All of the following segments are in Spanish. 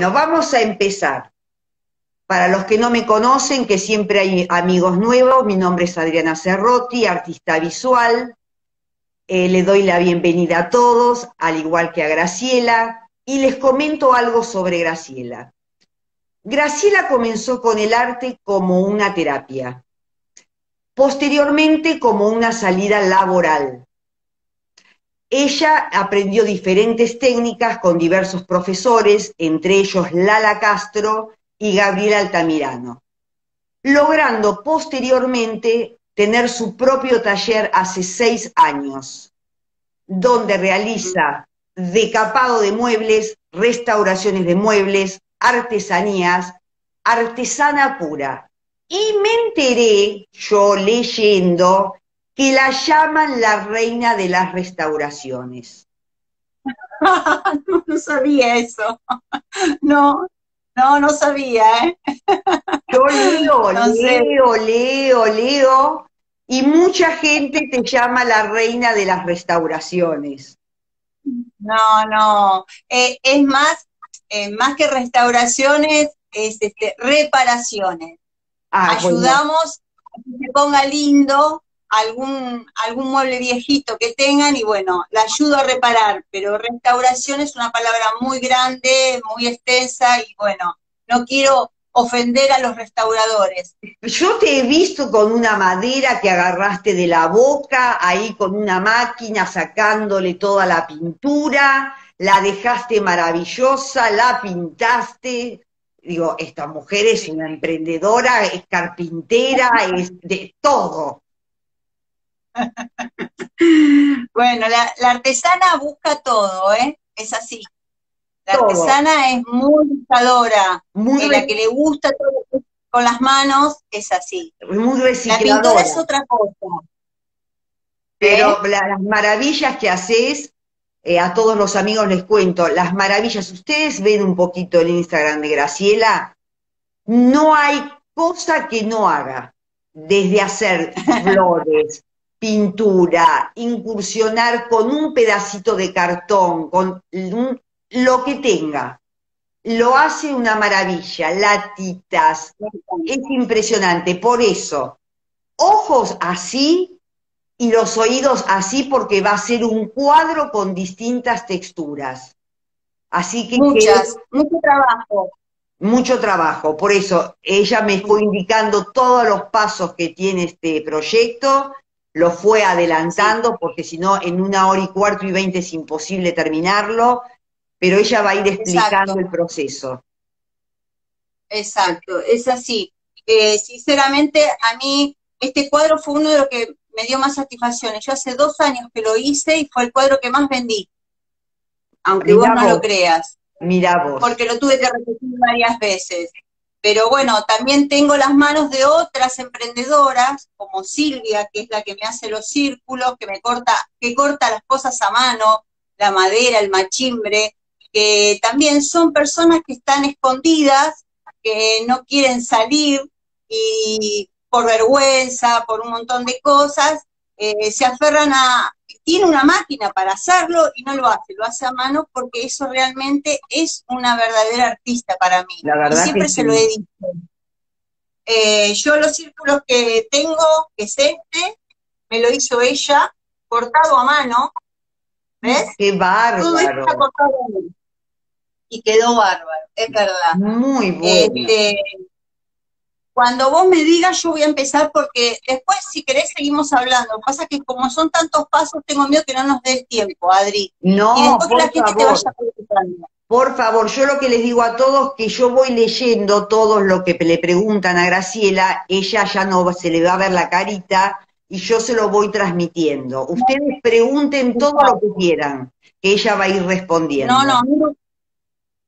Bueno, vamos a empezar. Para los que no me conocen, que siempre hay amigos nuevos, mi nombre es Adriana Cerrotti, artista visual. Eh, le doy la bienvenida a todos, al igual que a Graciela, y les comento algo sobre Graciela. Graciela comenzó con el arte como una terapia, posteriormente como una salida laboral. Ella aprendió diferentes técnicas con diversos profesores, entre ellos Lala Castro y Gabriel Altamirano, logrando posteriormente tener su propio taller hace seis años, donde realiza decapado de muebles, restauraciones de muebles, artesanías, artesana pura. Y me enteré, yo leyendo, que la llaman la reina de las restauraciones. no, no sabía eso. No, no, no sabía, ¿eh? Yo leo, leo, leo, leo, y mucha gente te llama la reina de las restauraciones. No, no, eh, es más, eh, más que restauraciones, es este, reparaciones. Ah, Ayudamos a que se ponga lindo algún, algún mueble viejito que tengan y bueno, la ayudo a reparar, pero restauración es una palabra muy grande, muy extensa y bueno, no quiero ofender a los restauradores. Yo te he visto con una madera que agarraste de la boca, ahí con una máquina sacándole toda la pintura, la dejaste maravillosa, la pintaste. Digo, esta mujer es una emprendedora, es carpintera, es de todo. bueno, la, artesana busca todo, ¿eh? Es así. La artesana es muy buscadora, muy la que le gusta todo con las manos es así. Muy recicladora. La pintura es otra cosa. Pero ¿Eh? las maravillas que haces, eh, a todos los amigos les cuento, las maravillas, ustedes ven un poquito el Instagram de Graciela, no hay cosa que no haga, desde hacer flores, pintura, incursionar con un pedacito de cartón, con lo que tenga. Lo hace una maravilla, latitas, es impresionante. Por eso, ojos así y los oídos así porque va a ser un cuadro con distintas texturas. Así que... Muchas, mucho trabajo. Mucho trabajo, por eso ella me fue indicando todos los pasos que tiene este proyecto lo fue adelantando, porque si no, en una hora y cuarto y veinte es imposible terminarlo, pero ella va a ir explicando el proceso. Exacto, es así. Eh, sinceramente, a mí este cuadro fue uno de los que me dio más satisfacciones. Yo hace dos años que lo hice y fue el cuadro que más vendí, aunque vos no lo creas. Mira vos. Porque lo tuve que repetir varias veces. Pero bueno, también tengo las manos de otras emprendedoras, como Silvia, que es la que me hace los círculos, que me corta, que corta las cosas a mano, la madera, el machimbre, que también son personas que están escondidas, que no quieren salir y por vergüenza, por un montón de cosas, eh, se aferran a, tiene una máquina para hacerlo y no lo hace, lo hace a mano porque eso realmente es una verdadera artista para mí. La verdad y siempre se lo he dicho. Eh, yo los círculos que tengo, que es este, me lo hizo ella, cortado a mano, ¿ves? ¡Qué bárbaro! y quedó bárbaro, es verdad. Muy bueno. Este, cuando vos me digas, yo voy a empezar porque después, si querés, seguimos hablando. Lo que pasa es que como son tantos pasos, tengo miedo que no nos dé tiempo, Adri. No, por favor. Por favor, yo lo que les digo a todos, que yo voy leyendo todo lo que le preguntan a Graciela, ella ya no se le va a ver la carita y yo se lo voy transmitiendo. Ustedes pregunten todo lo que quieran, que ella va a ir respondiendo. No, no,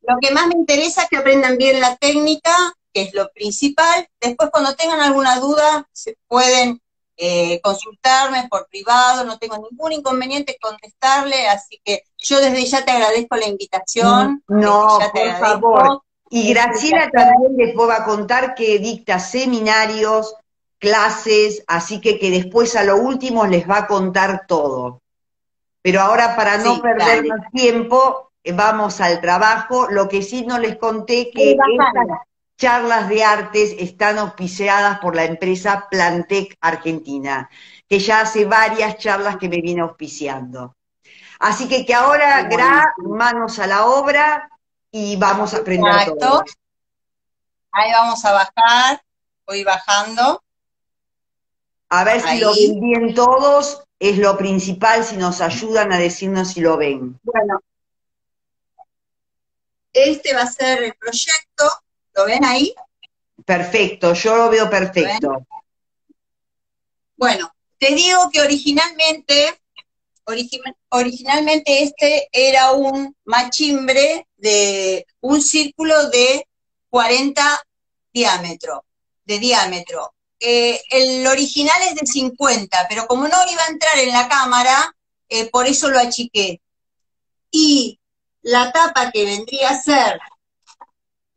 lo que más me interesa es que aprendan bien la técnica, que es lo principal. Después, cuando tengan alguna duda, se pueden eh, consultarme por privado, no tengo ningún inconveniente contestarle, así que yo desde ya te agradezco la invitación. No, por favor. Y Graciela también les voy a contar que dicta seminarios, clases, así que que después a lo último les va a contar todo. Pero ahora para no perder más tiempo, vamos al trabajo. Lo que sí no les conté que charlas de artes están auspiciadas por la empresa Plantec Argentina, que ya hace varias charlas que me viene auspiciando. Así que que ahora, Gra, manos a la obra y vamos a aprender Exacto. Ahí vamos a bajar, voy bajando. A ver si lo ven bien todos, es lo principal, si nos ayudan a decirnos si lo ven. Bueno, este va a ser el proyecto, ¿lo ven ahí? Perfecto, yo lo veo perfecto. Bueno, te digo que originalmente, originalmente este era un machimbre de un círculo de 40 diámetro, de diámetro. Eh, el original es de 50, pero como no iba a entrar en la cámara, eh, por eso lo achiqué. Y la tapa que vendría a ser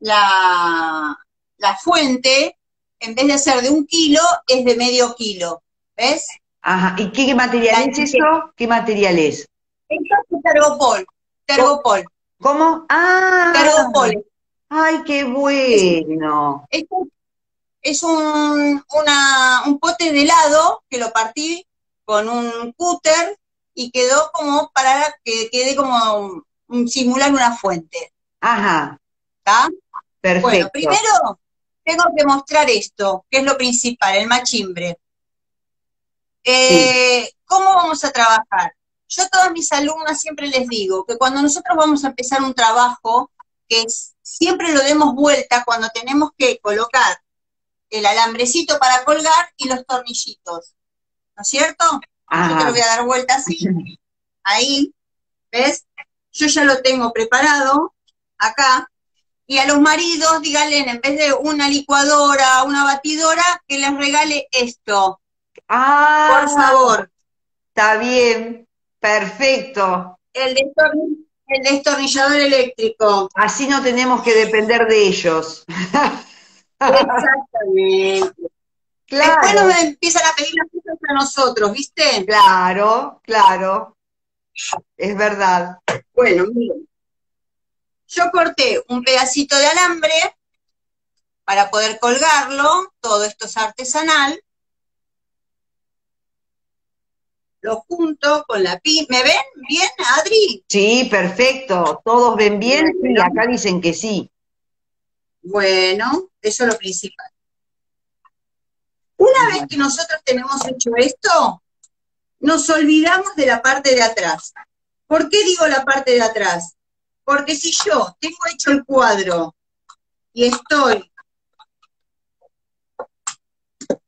la, la fuente, en vez de ser de un kilo, es de medio kilo. ¿Ves? Ajá. ¿Y qué, material es esto? ¿Qué material es? Esto es tergopol. Tergopol. ¿Cómo? Ah. Tergopol. Ay, qué bueno. Esto es un, un pote de helado que lo partí con un cúter y quedó como para que quede como simular una fuente. Ajá. ¿Está? Perfecto. Bueno, primero tengo que mostrar esto, que es lo principal, el machimbre. Eh, ¿Cómo vamos a trabajar? Yo a todas mis alumnas siempre les digo que cuando nosotros vamos a empezar un trabajo, que siempre lo demos vuelta cuando tenemos que colocar el alambrecito para colgar y los tornillitos. ¿No es cierto? Yo te lo voy a dar vuelta así. Ahí, ¿ves? Yo ya lo tengo preparado acá. Y a los maridos, díganle, en vez de una licuadora, una batidora, que les regale esto. Ah, por favor. Está bien, perfecto. El, el destornillador eléctrico. Así no tenemos que depender de ellos. Exactamente. Claro. Después nos empiezan a pedir las cosas a nosotros, ¿viste? Claro, claro. Es verdad. Bueno, miren. Yo corté un pedacito de alambre para poder colgarlo. Todo esto es artesanal. Lo junto con la pi. ¿Me ven bien, Adri? Sí, perfecto. ¿Todos ven bien? Sí, acá dicen que sí. Bueno, eso es lo principal. Una vez que nosotros tenemos hecho esto, nos olvidamos de la parte de atrás. ¿Por qué digo la parte de atrás? Porque si yo tengo hecho el cuadro y estoy,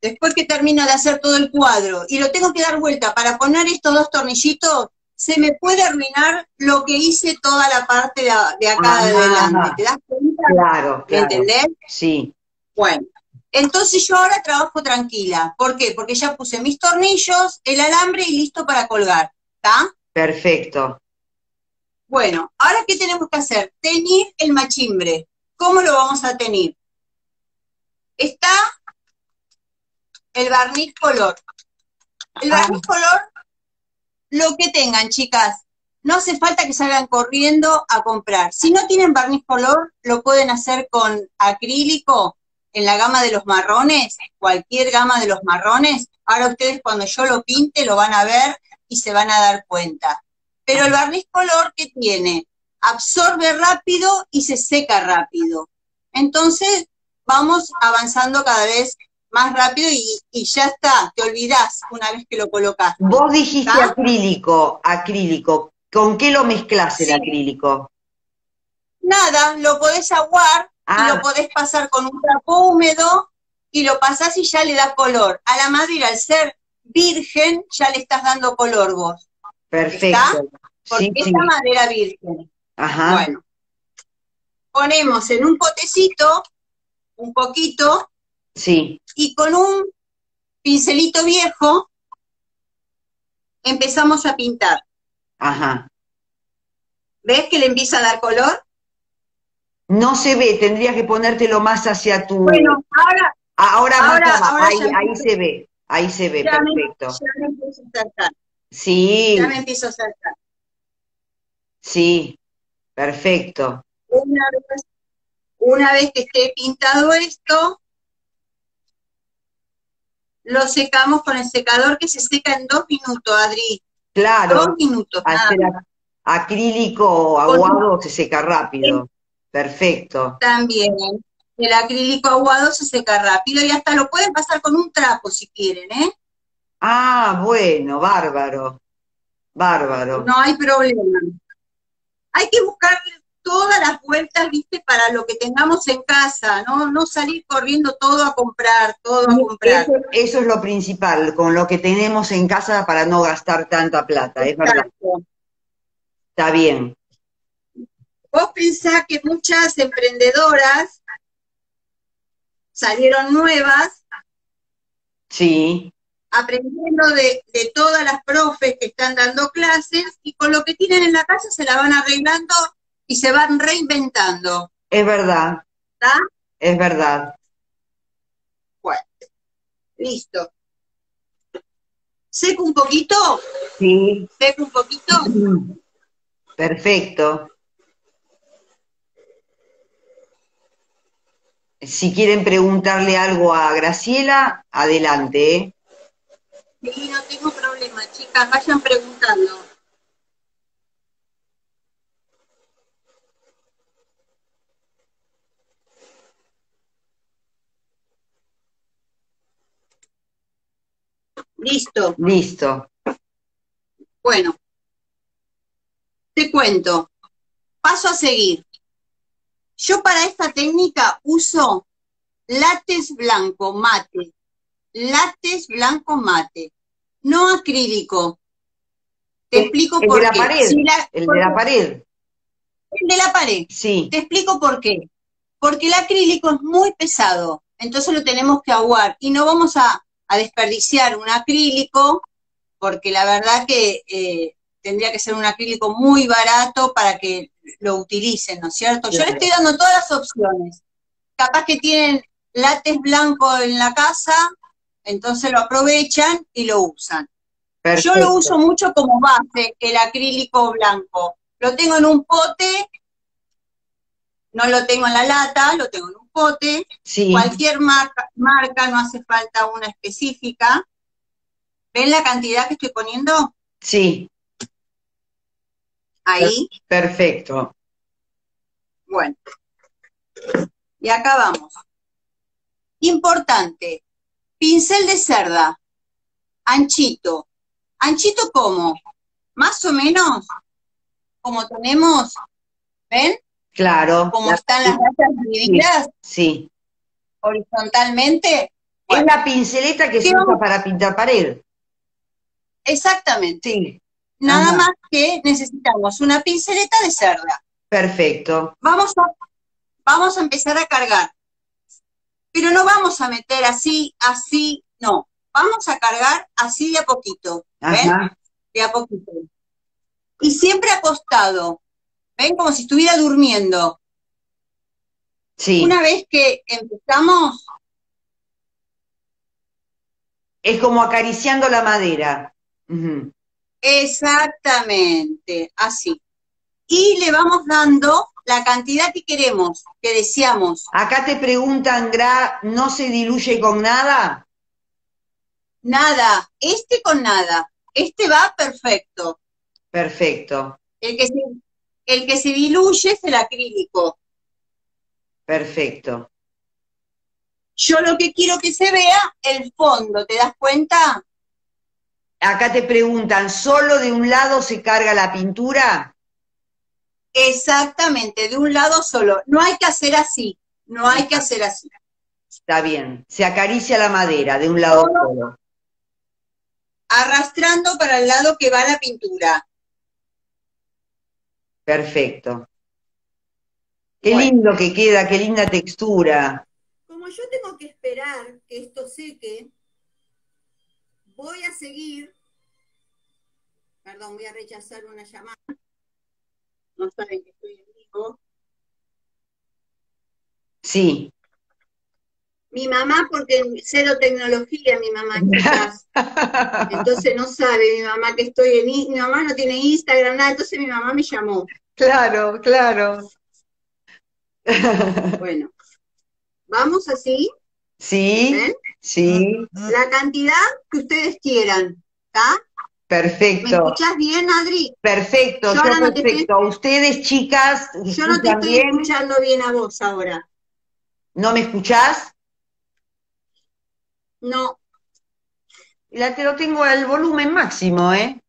después que termino de hacer todo el cuadro y lo tengo que dar vuelta para poner estos dos tornillitos, se me puede arruinar lo que hice toda la parte de, acá de adelante. ¿Te das cuenta? Claro, claro. ¿Entendés? Sí. Bueno, entonces yo ahora trabajo tranquila. ¿Por qué? Porque ya puse mis tornillos, el alambre y listo para colgar. ¿Está? Perfecto. Bueno, ahora ¿qué tenemos que hacer? Teñir el machimbre. ¿Cómo lo vamos a teñir? Está el barniz color. El barniz color lo que tengan, chicas. No hace falta que salgan corriendo a comprar. Si no tienen barniz color, lo pueden hacer con acrílico en la gama de los marrones, cualquier gama de los marrones. Ahora ustedes cuando yo lo pinte lo van a ver y se van a dar cuenta. Pero el barniz color que tiene, absorbe rápido y se seca rápido. Entonces vamos avanzando cada vez más rápido y, ya está, te olvidás una vez que lo colocas. Vos dijiste acrílico, acrílico. ¿Con qué lo mezclas el acrílico? Nada, lo podés aguar y lo ah. podés pasar con un trapo húmedo y lo pasás y ya le da color. A la madera, al ser virgen, ya le estás dando color vos. Perfecto. Porque es la madera virgen. Ajá. Bueno. Ponemos en un potecito un poquito Sí. Y con un pincelito viejo empezamos a pintar. Ajá. ¿Ves que le empieza a dar color? No se ve, tendrías que ponértelo más hacia tu... Bueno, ahora... Ahora, ahora, ahí, ahí se ve, ahí se ve, perfecto. ya me empiezo a acercar. Sí. Ya me empiezo a acercar. Sí. Perfecto. Una vez, una vez que esté pintado esto, lo secamos con el secador que se seca en dos minutos, Adri. Claro. Dos minutos. Al nada acrílico aguado se seca rápido. Perfecto. También el acrílico aguado se seca rápido y hasta lo pueden pasar con un trapo si quieren, ¿eh? Ah, bueno, bárbaro. Bárbaro. No hay problema. Hay que buscarle todas las vueltas, viste, para lo que tengamos en casa, no, no salir corriendo todo a comprar, todo a comprar. Eso, eso es lo principal, con lo que tenemos en casa para no gastar tanta plata, es verdad. Está bien. Vos pensás que muchas emprendedoras salieron nuevas Sí, aprendiendo de, de todas las profes que están dando clases y con lo que tienen en la casa se la van arreglando y se van reinventando. es verdad, ¿Está? es verdad. Bueno, listo. Seco un poquito, Sí, seco un poquito. perfecto. Si quieren preguntarle algo a Graciela, adelante. ¿eh? Sí, no tengo problema, chicas, vayan preguntando. Listo. Listo. Bueno, te cuento. Paso a seguir. Yo para esta técnica uso látex blanco mate. Látex blanco mate. No acrílico. Te El- explico el por de la qué. pared, Si la- El de la pared. el de la pared. Sí, Te explico por qué. Porque el acrílico es muy pesado, entonces lo tenemos que aguar y no vamos a, a desperdiciar un acrílico, porque la verdad que eh, tendría que ser un acrílico muy barato para que lo utilicen, ¿no es cierto? Yo le estoy dando todas las opciones. Capaz que tienen látex blanco en la casa, entonces lo aprovechan y lo usan. perfecto. Yo lo uso mucho como base, el acrílico blanco. Lo tengo en un pote, no lo tengo en la lata, lo tengo en un pote. Sí, Cualquier marca, marca, no hace falta una específica. ¿Ven la cantidad que estoy poniendo? sí, Ahí. perfecto. Bueno. Y acá vamos. Importante. Pincel de cerda. Anchito. ¿Anchito cómo? Más o menos como tenemos, ¿ven? Claro. Como La- están las rayas divididas Sí. horizontalmente. Es la pinceleta que ¿Qué se usa vamos? para pintar pared. Exactamente. Sí. Nada Ajá. más que necesitamos una pinceleta de cerda. Perfecto. Vamos a, vamos a empezar a cargar. Pero no vamos a meter así, así, no. Vamos a cargar así de a poquito. ¿Ven? Ajá. De a poquito. Y siempre acostado. ¿Ven? Como si estuviera durmiendo. Sí. Una vez que empezamos, Es como acariciando la madera. Exactamente, así. Y le vamos dando la cantidad que queremos, que deseamos. Acá te preguntan, Gra, ¿no se diluye con nada? Nada, este con nada. Este va perfecto. Perfecto, El que se, el que se diluye es el acrílico. perfecto. Yo lo que quiero que se vea, el fondo, ¿te das cuenta? Acá te preguntan, ¿solo de un lado se carga la pintura? Exactamente, de un lado solo. No hay que hacer así, no hay que hacer así. Está bien. Se acaricia la madera de un lado Solo. solo. Arrastrando para el lado que va la pintura. Perfecto. Qué Bueno. lindo que queda, qué linda textura. Como yo tengo que esperar que esto seque, voy a seguir. Perdón, voy a rechazar una llamada. No saben que estoy en vivo. Sí. Mi mamá, porque cero tecnología, mi mamá, chicas. Entonces no sabe mi mamá que estoy en, mi mamá no tiene Instagram, nada, entonces mi mamá me llamó. Claro, claro. Bueno, vamos así. Sí, ¿ven? sí, La cantidad que ustedes quieran, ¿está? ¿Me perfecto. escuchás bien, Adri? Perfecto, Yo no perfecto. Ustedes, chicas, Yo no te ¿escuchan estoy bien? escuchando bien a vos ahora. ¿No me escuchás? No, La te lo tengo al volumen máximo, ¿eh?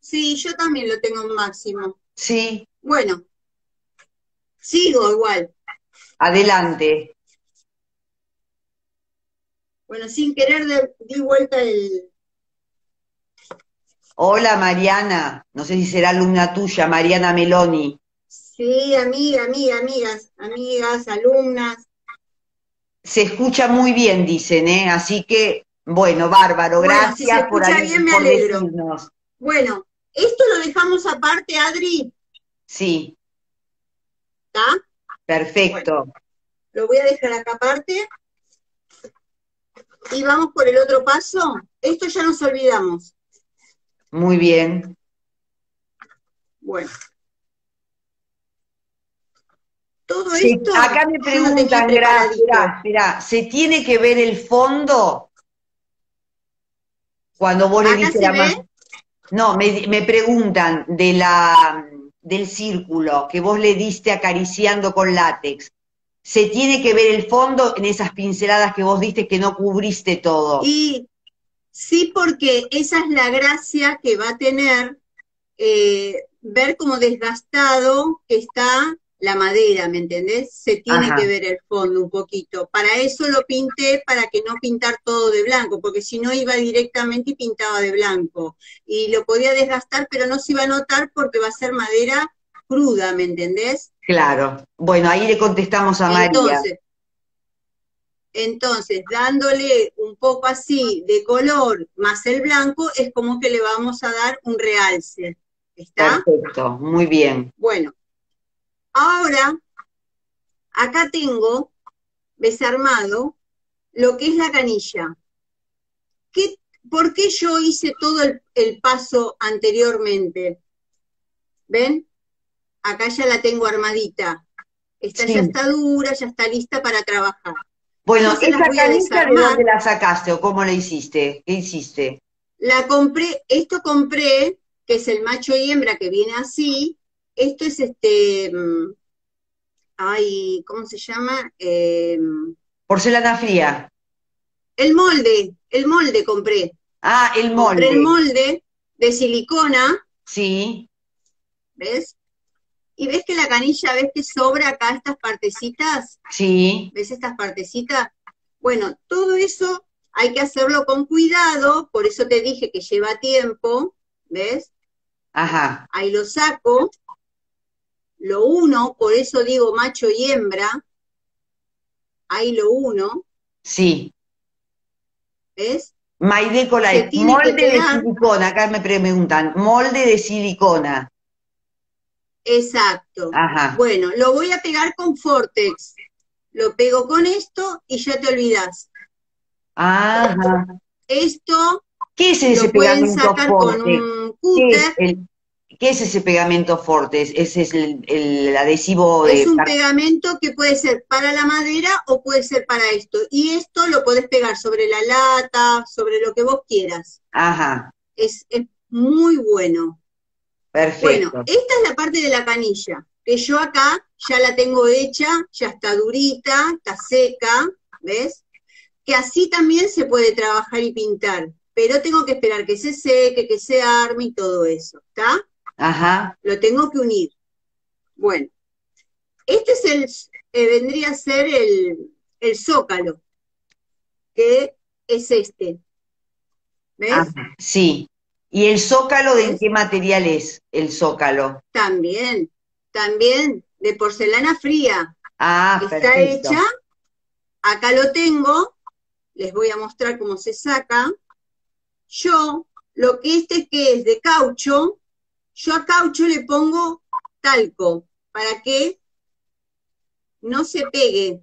sí, yo también lo tengo en máximo. Sí, Bueno, sigo igual. adelante. Bueno, sin querer de- di vuelta el... Hola Mariana, no sé si será alumna tuya, Mariana Meloni. Sí, amiga, amiga, amigas, amigas, alumnas. Se escucha muy bien, dicen, ¿eh? Así que, bueno, bárbaro, Bueno, gracias si se por, bien, me por alegro. decirnos. Bueno, esto lo dejamos aparte, Adri, Sí, ¿está? perfecto. Lo voy a dejar acá aparte. Y vamos por el otro paso. Esto ya nos olvidamos. Muy bien. Bueno. Todo esto. acá me preguntan, gracias, espera, ¿se tiene que ver el fondo? Cuando vos le ¿Acá dices la ve? ma- No, me, me preguntan de la, del círculo que vos le diste acariciando con látex. ¿Se tiene que ver el fondo en esas pinceladas que vos diste que no cubriste todo? Y sí, porque esa es la gracia que va a tener eh, ver como desgastado que está la madera, ¿me entendés? Se tiene Ajá. que ver el fondo un poquito. Para eso lo pinté, para que no pintar todo de blanco, porque si no iba directamente y pintaba de blanco. Y lo podía desgastar, pero no se iba a notar porque va a ser madera cruda, ¿me entendés? Claro. Bueno, ahí le contestamos a María. Entonces, dándole un poco así de color más el blanco, es como que le vamos a dar un realce. ¿Está? Perfecto, muy bien. Bueno, ahora, acá tengo desarmado lo que es la canilla. ¿Qué, ¿Por qué yo hice todo el, el paso anteriormente? ¿Ven? Acá ya la tengo armadita. Esta Sí. ya está dura, ya está lista para trabajar. Bueno, ¿esa voy a de dónde la sacaste o cómo la hiciste? ¿Qué hiciste? La compré, esto compré, que es el macho y hembra que viene así. Esto es este, mm, ay, ¿cómo se llama? Eh, Porcelana fría. el molde, el molde compré. Ah, el molde. Compré el molde de silicona, Sí, ¿ves? Y ves que la canilla, ves que sobra acá estas partecitas, sí, ¿ves estas partecitas? Bueno, todo eso hay que hacerlo con cuidado, por eso te dije que lleva tiempo, ¿ves? ajá, ahí lo saco, lo uno, por eso digo macho y hembra, ahí lo uno, sí. ¿ves? Light, tiene molde de silicona, acá me preguntan, molde de silicona, Exacto. ajá, Bueno, lo voy a pegar con Fortex. Lo pego con esto y ya te olvidas. ajá. Esto ¿Qué es ese lo pueden pegamento sacar con un ¿Qué es, cúter. el- qué es ese pegamento forte? ¿Es- ¿Ese es el, el adhesivo de... Es un pegamento que puede ser para la madera o puede ser para esto. Y esto lo podés pegar sobre la lata, sobre lo que vos quieras. Ajá, Es, es muy bueno. Perfecto. Bueno, esta es la parte de la canilla, que yo acá ya la tengo hecha, ya está durita, está seca, ¿ves? Que así también se puede trabajar y pintar, pero tengo que esperar que se seque, que se arme y todo eso, ¿está? Ajá, Lo tengo que unir. Bueno, este es el, eh, vendría a ser el, el zócalo, que es este. ¿Ves? ajá, sí. ¿Y el zócalo de ¿Ves? qué material es el zócalo? También, también de porcelana fría. Ah, está perfecto. hecha. Acá lo tengo. Les voy a mostrar cómo se saca. Yo, lo que este que es de caucho, yo a caucho le pongo talco para que no se pegue.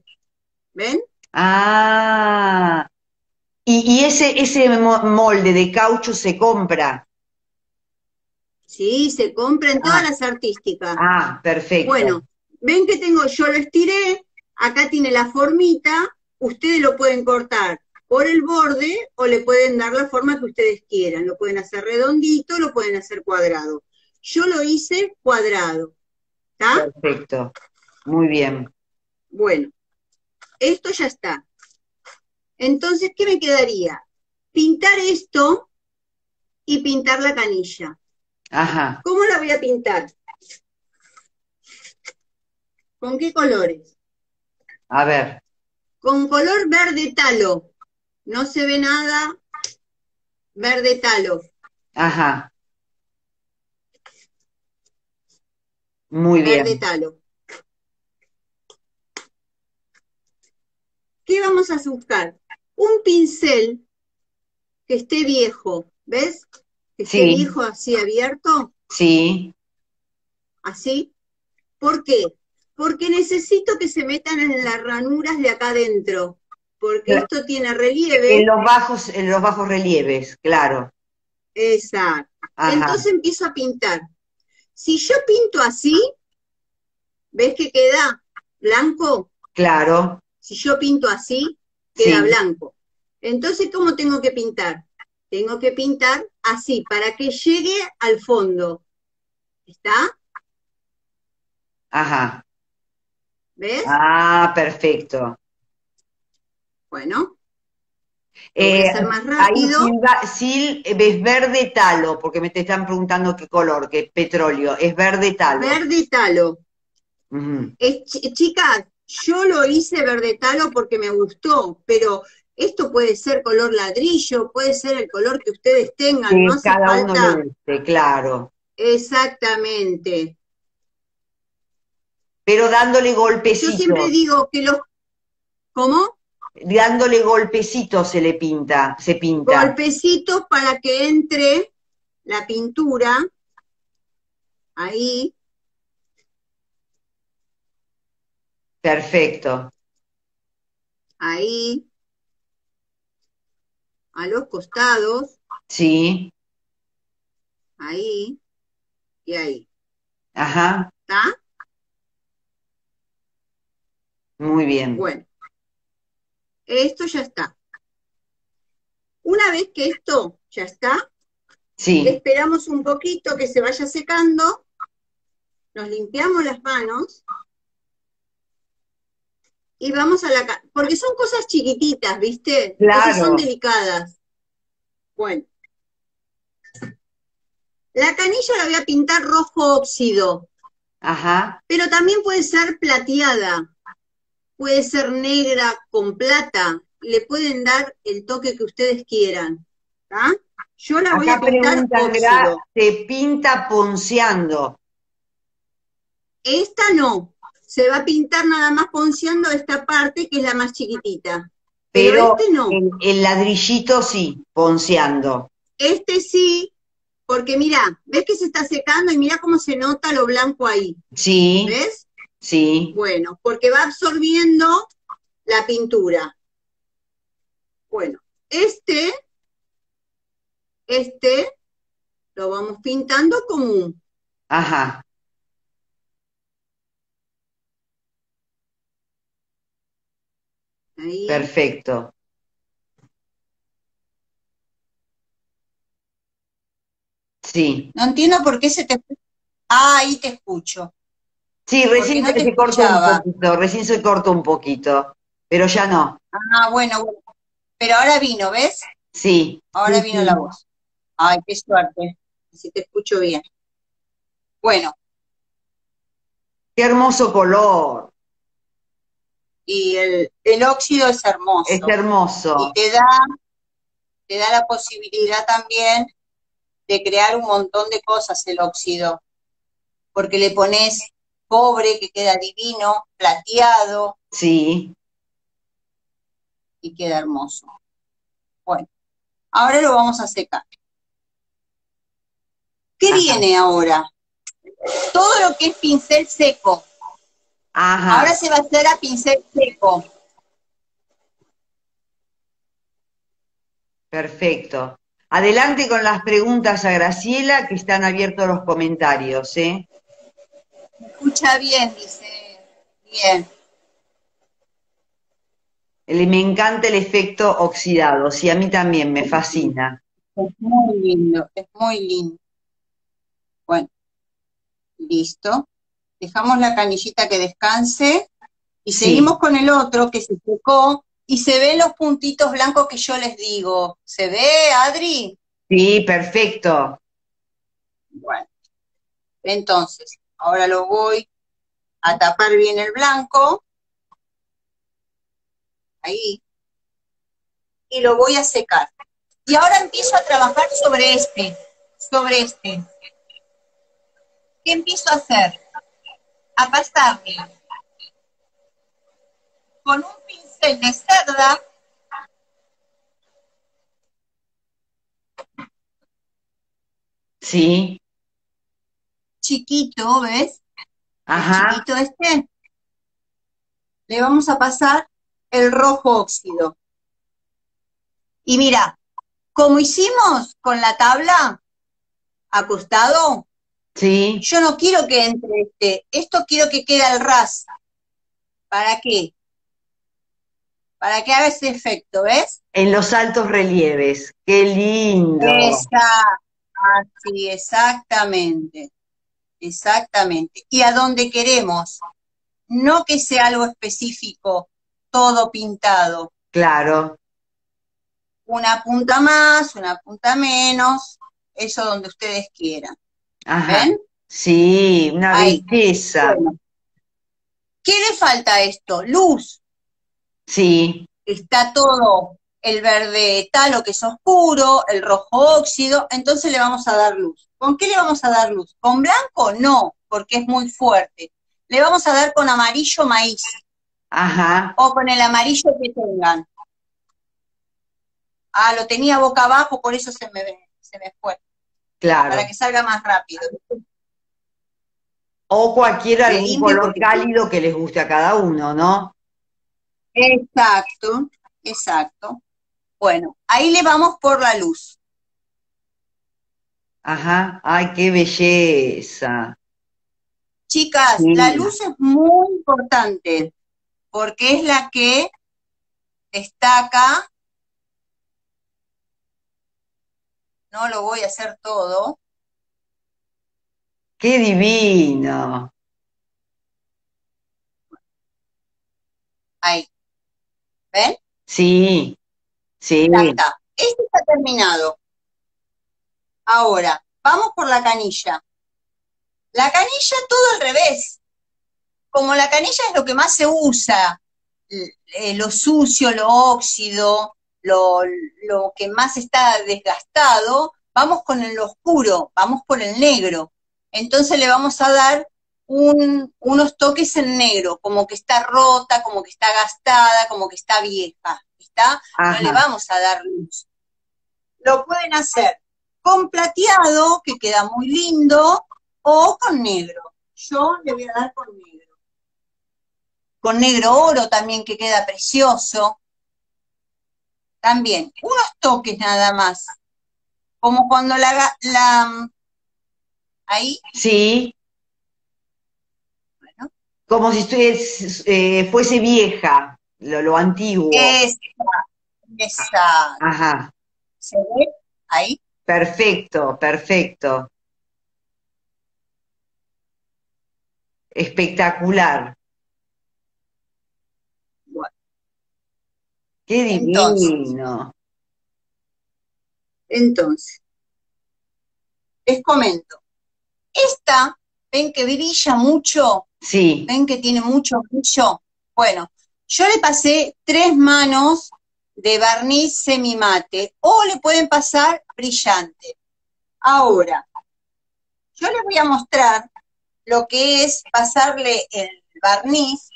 ¿Ven? Ah, y, y ese, ese mo- molde de caucho se compra. Sí, se compra en todas Ah. las artísticas. Ah, perfecto. Bueno, ven que tengo, yo lo estiré, acá tiene la formita, ustedes lo pueden cortar por el borde o le pueden dar la forma que ustedes quieran. Lo pueden hacer redondito, lo pueden hacer cuadrado. Yo lo hice cuadrado. ¿Está? Perfecto. Muy bien. Bueno, esto ya está. Entonces, ¿qué me quedaría? Pintar esto y pintar la canilla. Ajá. ¿Cómo la voy a pintar? ¿Con qué colores? A ver. Con color verde talo. No se ve nada. Verde talo. Ajá. Muy Verde bien. talo. ¿Qué vamos a buscar? Un pincel que esté viejo. ¿Ves? Que esté Sí. viejo así abierto. Sí. así. ¿Por qué? Porque necesito que se metan en las ranuras de acá adentro, porque Claro. esto tiene En relieve. los bajos, en los bajos relieves, claro. Exacto. Ajá. Entonces empiezo a pintar. Si yo pinto así, ¿ves que queda blanco? Claro. Si yo pinto así, queda Sí. blanco. Entonces, ¿cómo tengo que pintar? Tengo que pintar así, para que llegue al fondo. ¿Está? Ajá. ¿Ves? Ah, perfecto. Bueno, Eh, más ahí rápido. Sil, eh, ves verde talo, porque me te están preguntando qué color, que es petróleo, es verde talo. Verde talo. Ujú. Es, chi- chicas, yo lo hice verde talo porque me gustó, pero esto puede ser color ladrillo, puede ser el color que ustedes tengan, no hace cada uno falta guste, claro. exactamente. Pero dándole Yo golpecitos, siempre digo que los, ¿cómo? dándole golpecitos se le pinta, se pinta. Golpecitos para que entre la pintura ahí, Perfecto. ahí, a los costados, Sí. ahí y ahí. Ajá. ¿Está? Muy bien. Bueno, esto ya está. Una vez que esto ya está, Sí. esperamos un poquito que se vaya secando, nos limpiamos las manos y vamos a la... Porque son cosas chiquititas, ¿viste? Claro. son delicadas. Bueno. La canilla la voy a pintar rojo óxido, Ajá. pero también puede ser plateada, puede ser negra con plata, le pueden dar el toque que ustedes quieran. ¿tá? Yo la voy a pintar óxido. se pinta ponceando. Esta no, se va a pintar nada más ponceando esta parte que es la más chiquitita. Pero, Pero este no, el, el ladrillito sí, ponceando. este sí, porque mira, ves que se está secando y mira cómo se nota lo blanco ahí, Sí, ¿ves? sí. Bueno, porque va absorbiendo la pintura. Bueno, este, este, lo vamos pintando común. Ajá. Ahí, Perfecto. Sí. No entiendo por qué se te... Ah, ahí te escucho. Sí, recién no se, te se cortó escuchaba. un poquito, recién se cortó un poquito, pero ya no. Ah, bueno, bueno. Pero ahora vino, ¿ves? Sí. Ahora Sí, vino sí. la voz. Ay, qué suerte. Así te escucho bien. Bueno, Qué hermoso color. Y el, el óxido es hermoso. Es hermoso. Y te da, te da la posibilidad también de crear un montón de cosas el óxido. Porque le pones cobre que queda divino, plateado Sí. y queda hermoso. Bueno, ahora lo vamos a secar. ¿Qué Ajá. viene ahora? Todo lo que es pincel seco. Ajá. Ahora se va a hacer a pincel seco. Perfecto. Adelante con las preguntas a Graciela, que están abiertos los comentarios, ¿eh? Me escucha bien, dice. Bien. Me encanta el efecto oxidado, sí, a mí también me fascina. Es muy lindo, es muy lindo. Bueno, listo. Dejamos la canillita que descanse y seguimos con el otro que se secó y se ven los puntitos blancos que yo les digo. ¿Se ve, Adri? Sí, perfecto. Bueno, entonces, ahora lo voy a tapar bien el blanco. Ahí. Y lo voy a secar. Y ahora empiezo a trabajar sobre este, sobre este. ¿Qué empiezo a hacer? A pasarme con un pincel de cerda Sí. chiquito, ¿ves? Ajá. Chiquito este. Le vamos a pasar el rojo óxido. Y mira, como hicimos con la tabla acostado, Sí. yo no quiero que entre este, esto quiero que quede al ras. ¿Para qué? Para que haga ese efecto, ¿ves? En los altos relieves. Qué lindo. Esa, así, exactamente. Exactamente. Y a donde queremos. No que sea algo específico, todo pintado. Claro. Una punta más, una punta menos, eso donde ustedes quieran. Ajá. ¿Ven? Sí, una Ahí. belleza. Bueno. ¿Qué le falta a esto? Luz. Sí. Está todo el verde talo que es oscuro, el rojo óxido, entonces le vamos a dar luz. ¿Con qué le vamos a dar luz? ¿Con blanco? No, porque es muy fuerte. Le vamos a dar con amarillo maíz Ajá. o con el amarillo que tengan. Ah, lo tenía boca abajo, por eso se me, se me fue, Claro. para que salga más rápido. O cualquier algún color porque- cálido que les guste a cada uno, ¿no? Exacto, exacto. Bueno, ahí le vamos por la luz. Ajá. Ay, qué belleza. Chicas, Sí. la luz es muy importante porque es la que destaca. No lo voy a hacer todo. Qué divino. Ahí. ¿Ven? Sí. Sí. Ya está. Este está terminado. Ahora, vamos por la canilla. La canilla todo al revés. Como la canilla es lo que más se usa, eh, lo sucio, lo óxido, lo, lo que más está desgastado, vamos con el oscuro, vamos por el negro. Entonces le vamos a dar un- unos toques en negro, como que está rota, como que está gastada, como que está vieja. ¿Está? no le vamos a dar luz. Lo pueden hacer con plateado, que queda muy lindo, o con negro. Yo le voy a dar con negro. Con negro oro también, que queda precioso. También, unos toques nada más. Como cuando la, la ahí, Sí. bueno, Como si estuvies- eh, fuese vieja, lo, lo antiguo. esa, esa, Ajá. ¿se ve? Ahí, Perfecto, perfecto. Espectacular. Qué Entonces. divino. Entonces, les comento. Esta, ven que brilla mucho, Sí, ven que tiene mucho brillo. Bueno, yo le pasé tres manos de barniz semimate o le pueden pasar brillante. Ahora, yo les voy a mostrar lo que es pasarle el barniz,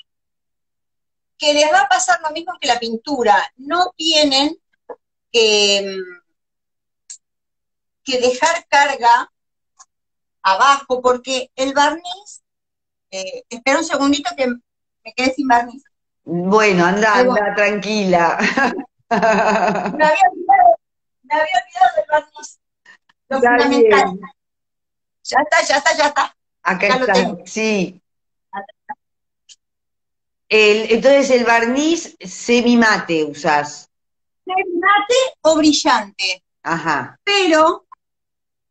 que les va a pasar lo mismo que la pintura. No tienen que, que dejar carga abajo, porque el barniz, eh, espera un segundito que me quedé sin barniz. bueno, anda, anda, tranquila. Me había olvidado, me había olvidado del barniz. Lo fundamental. Ya está, ya está, ya está. Acá está, sí. El, entonces el barniz semimate usas. Semimate o brillante. Ajá. Pero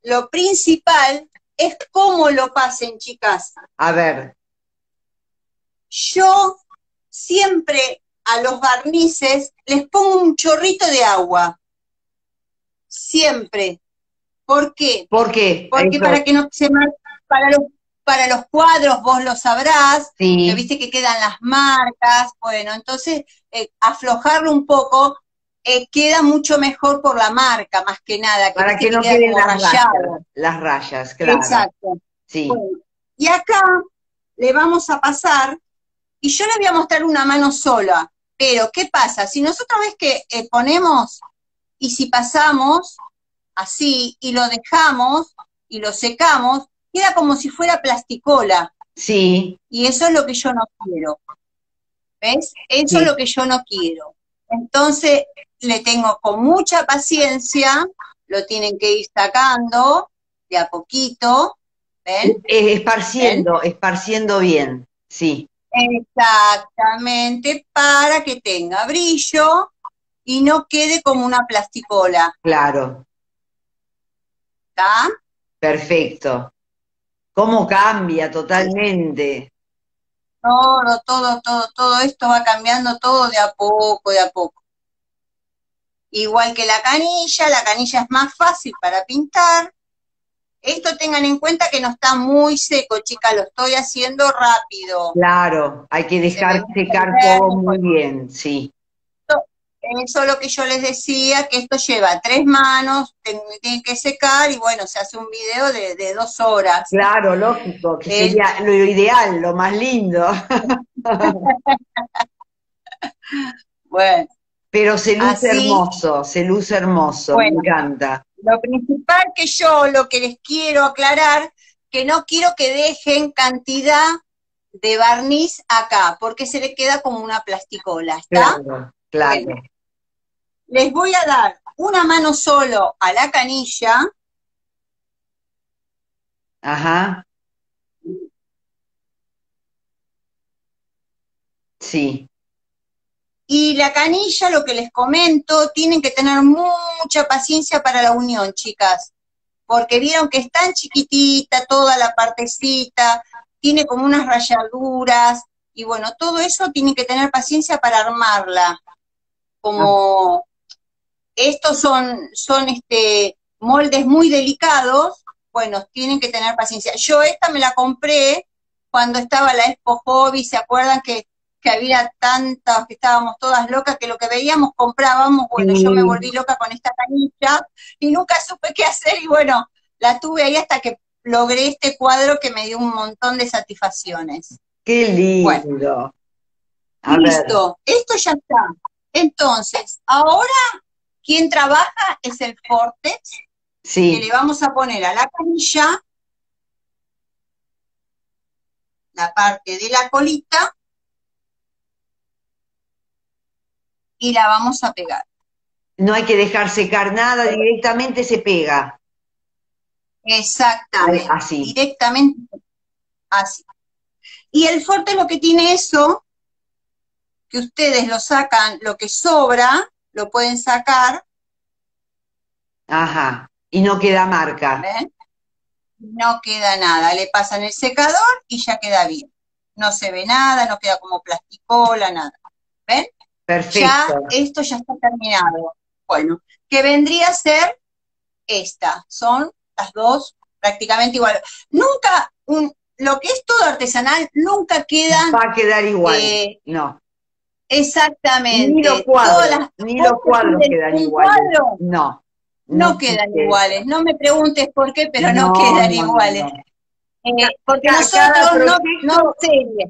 lo principal es cómo lo pasen, chicas. A ver. Yo siempre a los barnices les pongo un chorrito de agua. Siempre. ¿Por qué? ¿Por qué? Porque para que no se para los para los cuadros vos lo sabrás, sí. que viste que quedan las marcas, bueno, entonces eh, aflojarlo un poco eh, queda mucho mejor por la marca, más que nada. para que, no queden las rayas, las rayas, claro. Exacto. Sí. y acá le vamos a pasar, y yo le voy a mostrar una mano sola, pero ¿qué pasa? Si nosotros ves que eh, ponemos y si pasamos así y lo dejamos y lo secamos, queda como si fuera plasticola. Sí. Y eso es lo que yo no quiero. ¿Ves? Eso es lo que yo no quiero. Entonces, le tengo con mucha paciencia, lo tienen que ir sacando de a poquito. ¿Ven? Esparciendo, esparciendo bien, sí. Exactamente, para que tenga brillo y no quede como una plasticola. Claro. ¿Está? Perfecto. ¿Cómo cambia totalmente? Todo, todo, todo, todo esto va cambiando todo de a poco, de a poco. Igual que la canilla, la canilla es más fácil para pintar. Esto tengan en cuenta que no está muy seco, chicas, lo estoy haciendo rápido. Claro, hay que dejar secar todo muy bien, sí. Eso es lo que yo les decía, que esto lleva tres manos, tiene que secar y bueno, se hace un video de, dos horas. Claro, lógico, que eh, sería lo ideal, lo más lindo. bueno. Pero se luce hermoso, se luce hermoso, me encanta. Lo principal que yo, lo que les quiero aclarar, que no quiero que dejen cantidad de barniz acá, porque se le queda como una plasticola, ¿está? Claro, claro les voy a dar una mano solo a la canilla. Ajá. Sí. Y la canilla, lo que les comento, tienen que tener mucha paciencia para la unión, chicas, porque vieron que es tan chiquitita toda la partecita, tiene como unas rayaduras, y bueno, todo eso tienen que tener paciencia para armarla, como estos son, son este, moldes muy delicados, bueno, tienen que tener paciencia. Yo esta me la compré cuando estaba la Expo Hobby, ¿se acuerdan que, había tantas, que estábamos todas locas, que lo que veíamos comprábamos? Bueno, yo me volví loca con esta canilla y nunca supe qué hacer y bueno, la tuve ahí hasta que logré este cuadro que me dio un montón de satisfacciones. ¡Qué lindo! listo, esto ya está. Entonces, ahora quien trabaja es el forte, sí. que le vamos a poner a la canilla la parte de la colita y la vamos a pegar. No hay que dejar secar nada, directamente se pega. Exactamente. Así. Directamente así. Y el forte lo que tiene eso, que ustedes lo sacan, lo que sobra, lo pueden sacar. Ajá, y no queda marca. ¿Ven? No queda nada, le pasan el secador y ya queda bien. No se ve nada, no queda como plasticola, nada. ¿Ven? Perfecto. Ya esto ya está terminado. Bueno, que vendría a ser esta. Son las dos prácticamente iguales. Nunca, un, lo que es todo artesanal, nunca queda... Va a quedar igual. Eh, no. Exactamente. Ni los cuadros, ni los cuadros quedan iguales. no, no. quedan iguales. No me preguntes por qué, pero no, quedan iguales. Eh, porque nosotros no,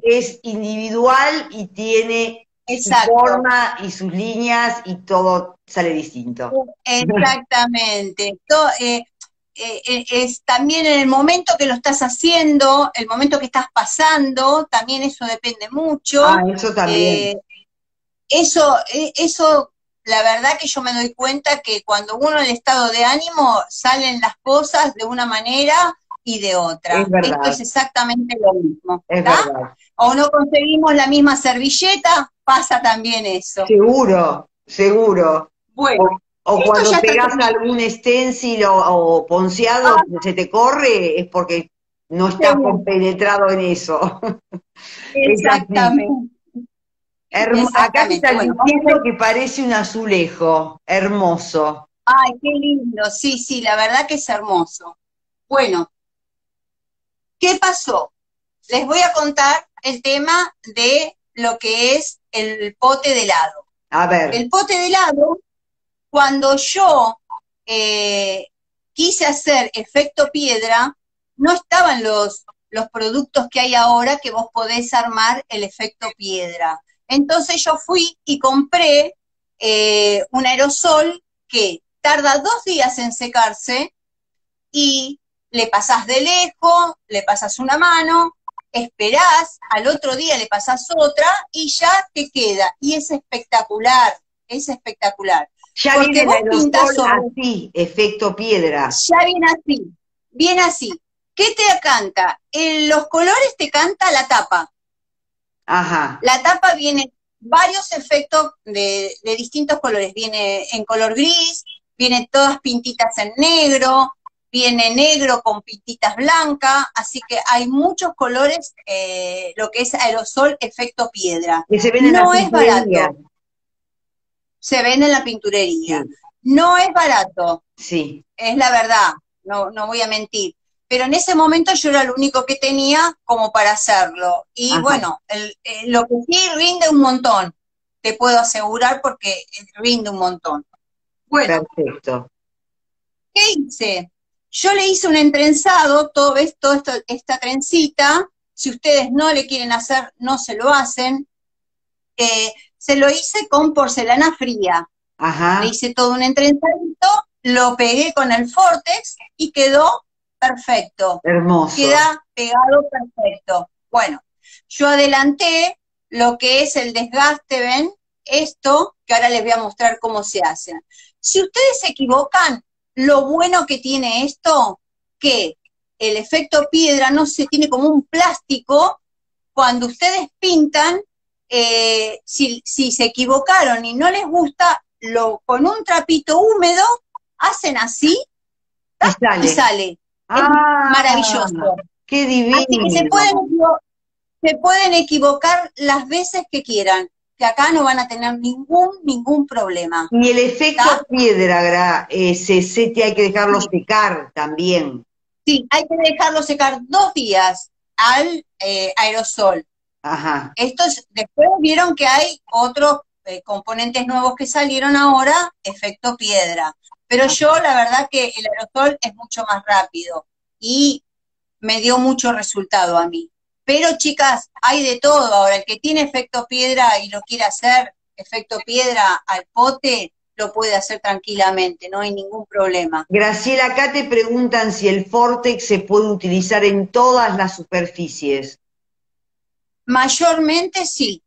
es individual y tiene su forma y sus líneas y todo sale distinto. Exactamente. Eh, eh, es también en el momento que lo estás haciendo, el momento que estás pasando, también eso depende mucho. Ah, eso también eso, e, eso la verdad que yo me doy cuenta que cuando uno en estado de ánimo salen las cosas de una manera y de otra. Esto es exactamente lo mismo. O no conseguimos la misma servilleta, pasa también eso. Seguro, seguro. Bueno. O, cuando pegas algún stencil o, ponceado, ah. se te corre, es porque no estás compenetrado en eso. Exactamente. Acá está diciendo que parece un azulejo, hermoso. Ay, qué lindo, sí, sí, la verdad que es hermoso. Bueno, ¿qué pasó? Les voy a contar el tema de lo que es el pote de helado. A ver. El pote de helado, cuando yo eh, quise hacer efecto piedra, no estaban los, los productos que hay ahora que vos podés armar el efecto piedra. Entonces yo fui y compré eh, un aerosol que tarda dos días en secarse y le pasás de lejos, le pasas una mano, esperás, al otro día le pasás otra y ya te queda. Y es espectacular, es espectacular. Ya viene el aerosol así, efecto piedra. Ya viene así, viene así. ¿Qué te canta? En los colores te canta la tapa. Ajá. La tapa viene varios efectos de, distintos colores. Viene en color gris, viene todas pintitas en negro, viene negro con pintitas blancas, así que hay muchos colores, eh, lo que es aerosol efecto piedra. se no es barato. Se vende en la pinturería. No es barato. Sí. Es la verdad, no, no voy a mentir pero en ese momento yo era lo único que tenía como para hacerlo. Y bueno, eh, lo que sí rinde un montón, te puedo asegurar porque rinde un montón. Bueno, Perfecto. ¿qué hice? Yo le hice un entrenzado, todo esto, esta trencita, si ustedes no le quieren hacer, no se lo hacen. Eh, se lo hice con porcelana fría. Ajá. Le hice todo un entrenzadito, lo pegué con el Fortex y quedó perfecto. Hermoso. Queda pegado perfecto. Bueno, yo adelanté lo que es el desgaste, ¿ven? Esto, que ahora les voy a mostrar cómo se hace. Si ustedes se equivocan, lo bueno que tiene esto, que el efecto piedra no se tiene como un plástico, cuando ustedes pintan, eh, si, se equivocaron y no les gusta, lo, con un trapito húmedo, hacen así y sale ah, maravilloso. Qué divino. Así que se pueden, se pueden equivocar las veces que quieran, que acá no van a tener ningún, ningún problema. Y el efecto piedra, ese te hay que dejarlo secar también. Sí, hay que dejarlo secar dos días al eh, aerosol. Ajá. Estos, después vieron que hay otros eh, componentes nuevos que salieron ahora, efecto piedra. Pero yo la verdad que el aerosol es mucho más rápido y me dio mucho resultado a mí. Pero chicas, hay de todo ahora. El que tiene efecto piedra y lo quiere hacer, efecto piedra al pote, lo puede hacer tranquilamente, no hay ningún problema. Graciela, acá te preguntan si el Fortex se puede utilizar en todas las superficies. Mayormente sí,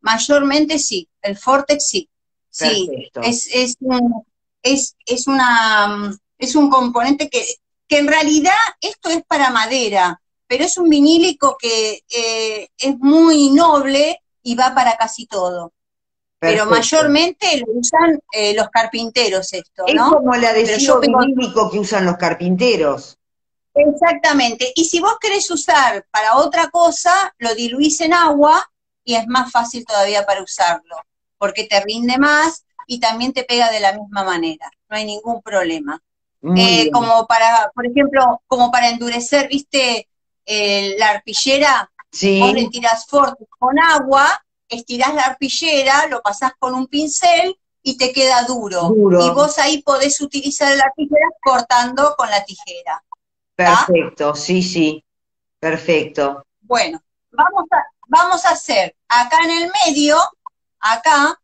mayormente sí, el Fortex sí. Sí, es, es, un, es, es, una, es un componente que, que en realidad esto es para madera, pero es un vinílico que eh, es muy noble y va para casi todo. Pero mayormente lo usan eh, los carpinteros esto, ¿no? Es como el adhesivo vinílico que usan los carpinteros. Exactamente. Y si vos querés usar para otra cosa, lo diluís en agua y es más fácil todavía para usarlo, porque te rinde más y también te pega de la misma manera, no hay ningún problema. Eh, como para, por ejemplo, como para endurecer, viste, la arpillera, sí. vos le tirás fuerte con agua, estirás la arpillera, lo pasás con un pincel y te queda duro. Y vos ahí podés utilizar la arpillera cortando con la tijera. Perfecto, sí, sí, perfecto. Bueno, vamos a, vamos a hacer acá en el medio, acá,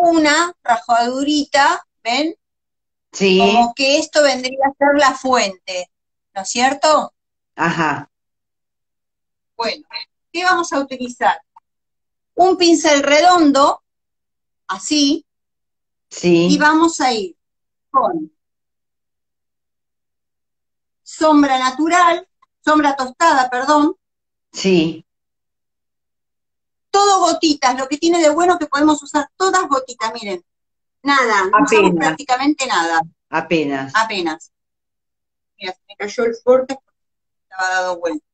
una rajadurita, ¿ven? Sí. Como que esto vendría a ser la fuente, ¿no es cierto? Ajá. Bueno, ¿qué vamos a utilizar? Un pincel redondo, así, Sí. Y vamos a ir con sombra natural, sombra tostada, perdón, Sí. Todo gotitas, lo que tiene de bueno que podemos usar todas gotitas, miren, nada, no usamos prácticamente nada, Apenas. apenas. Mira, se me cayó el fuerte porque estaba dado vuelta.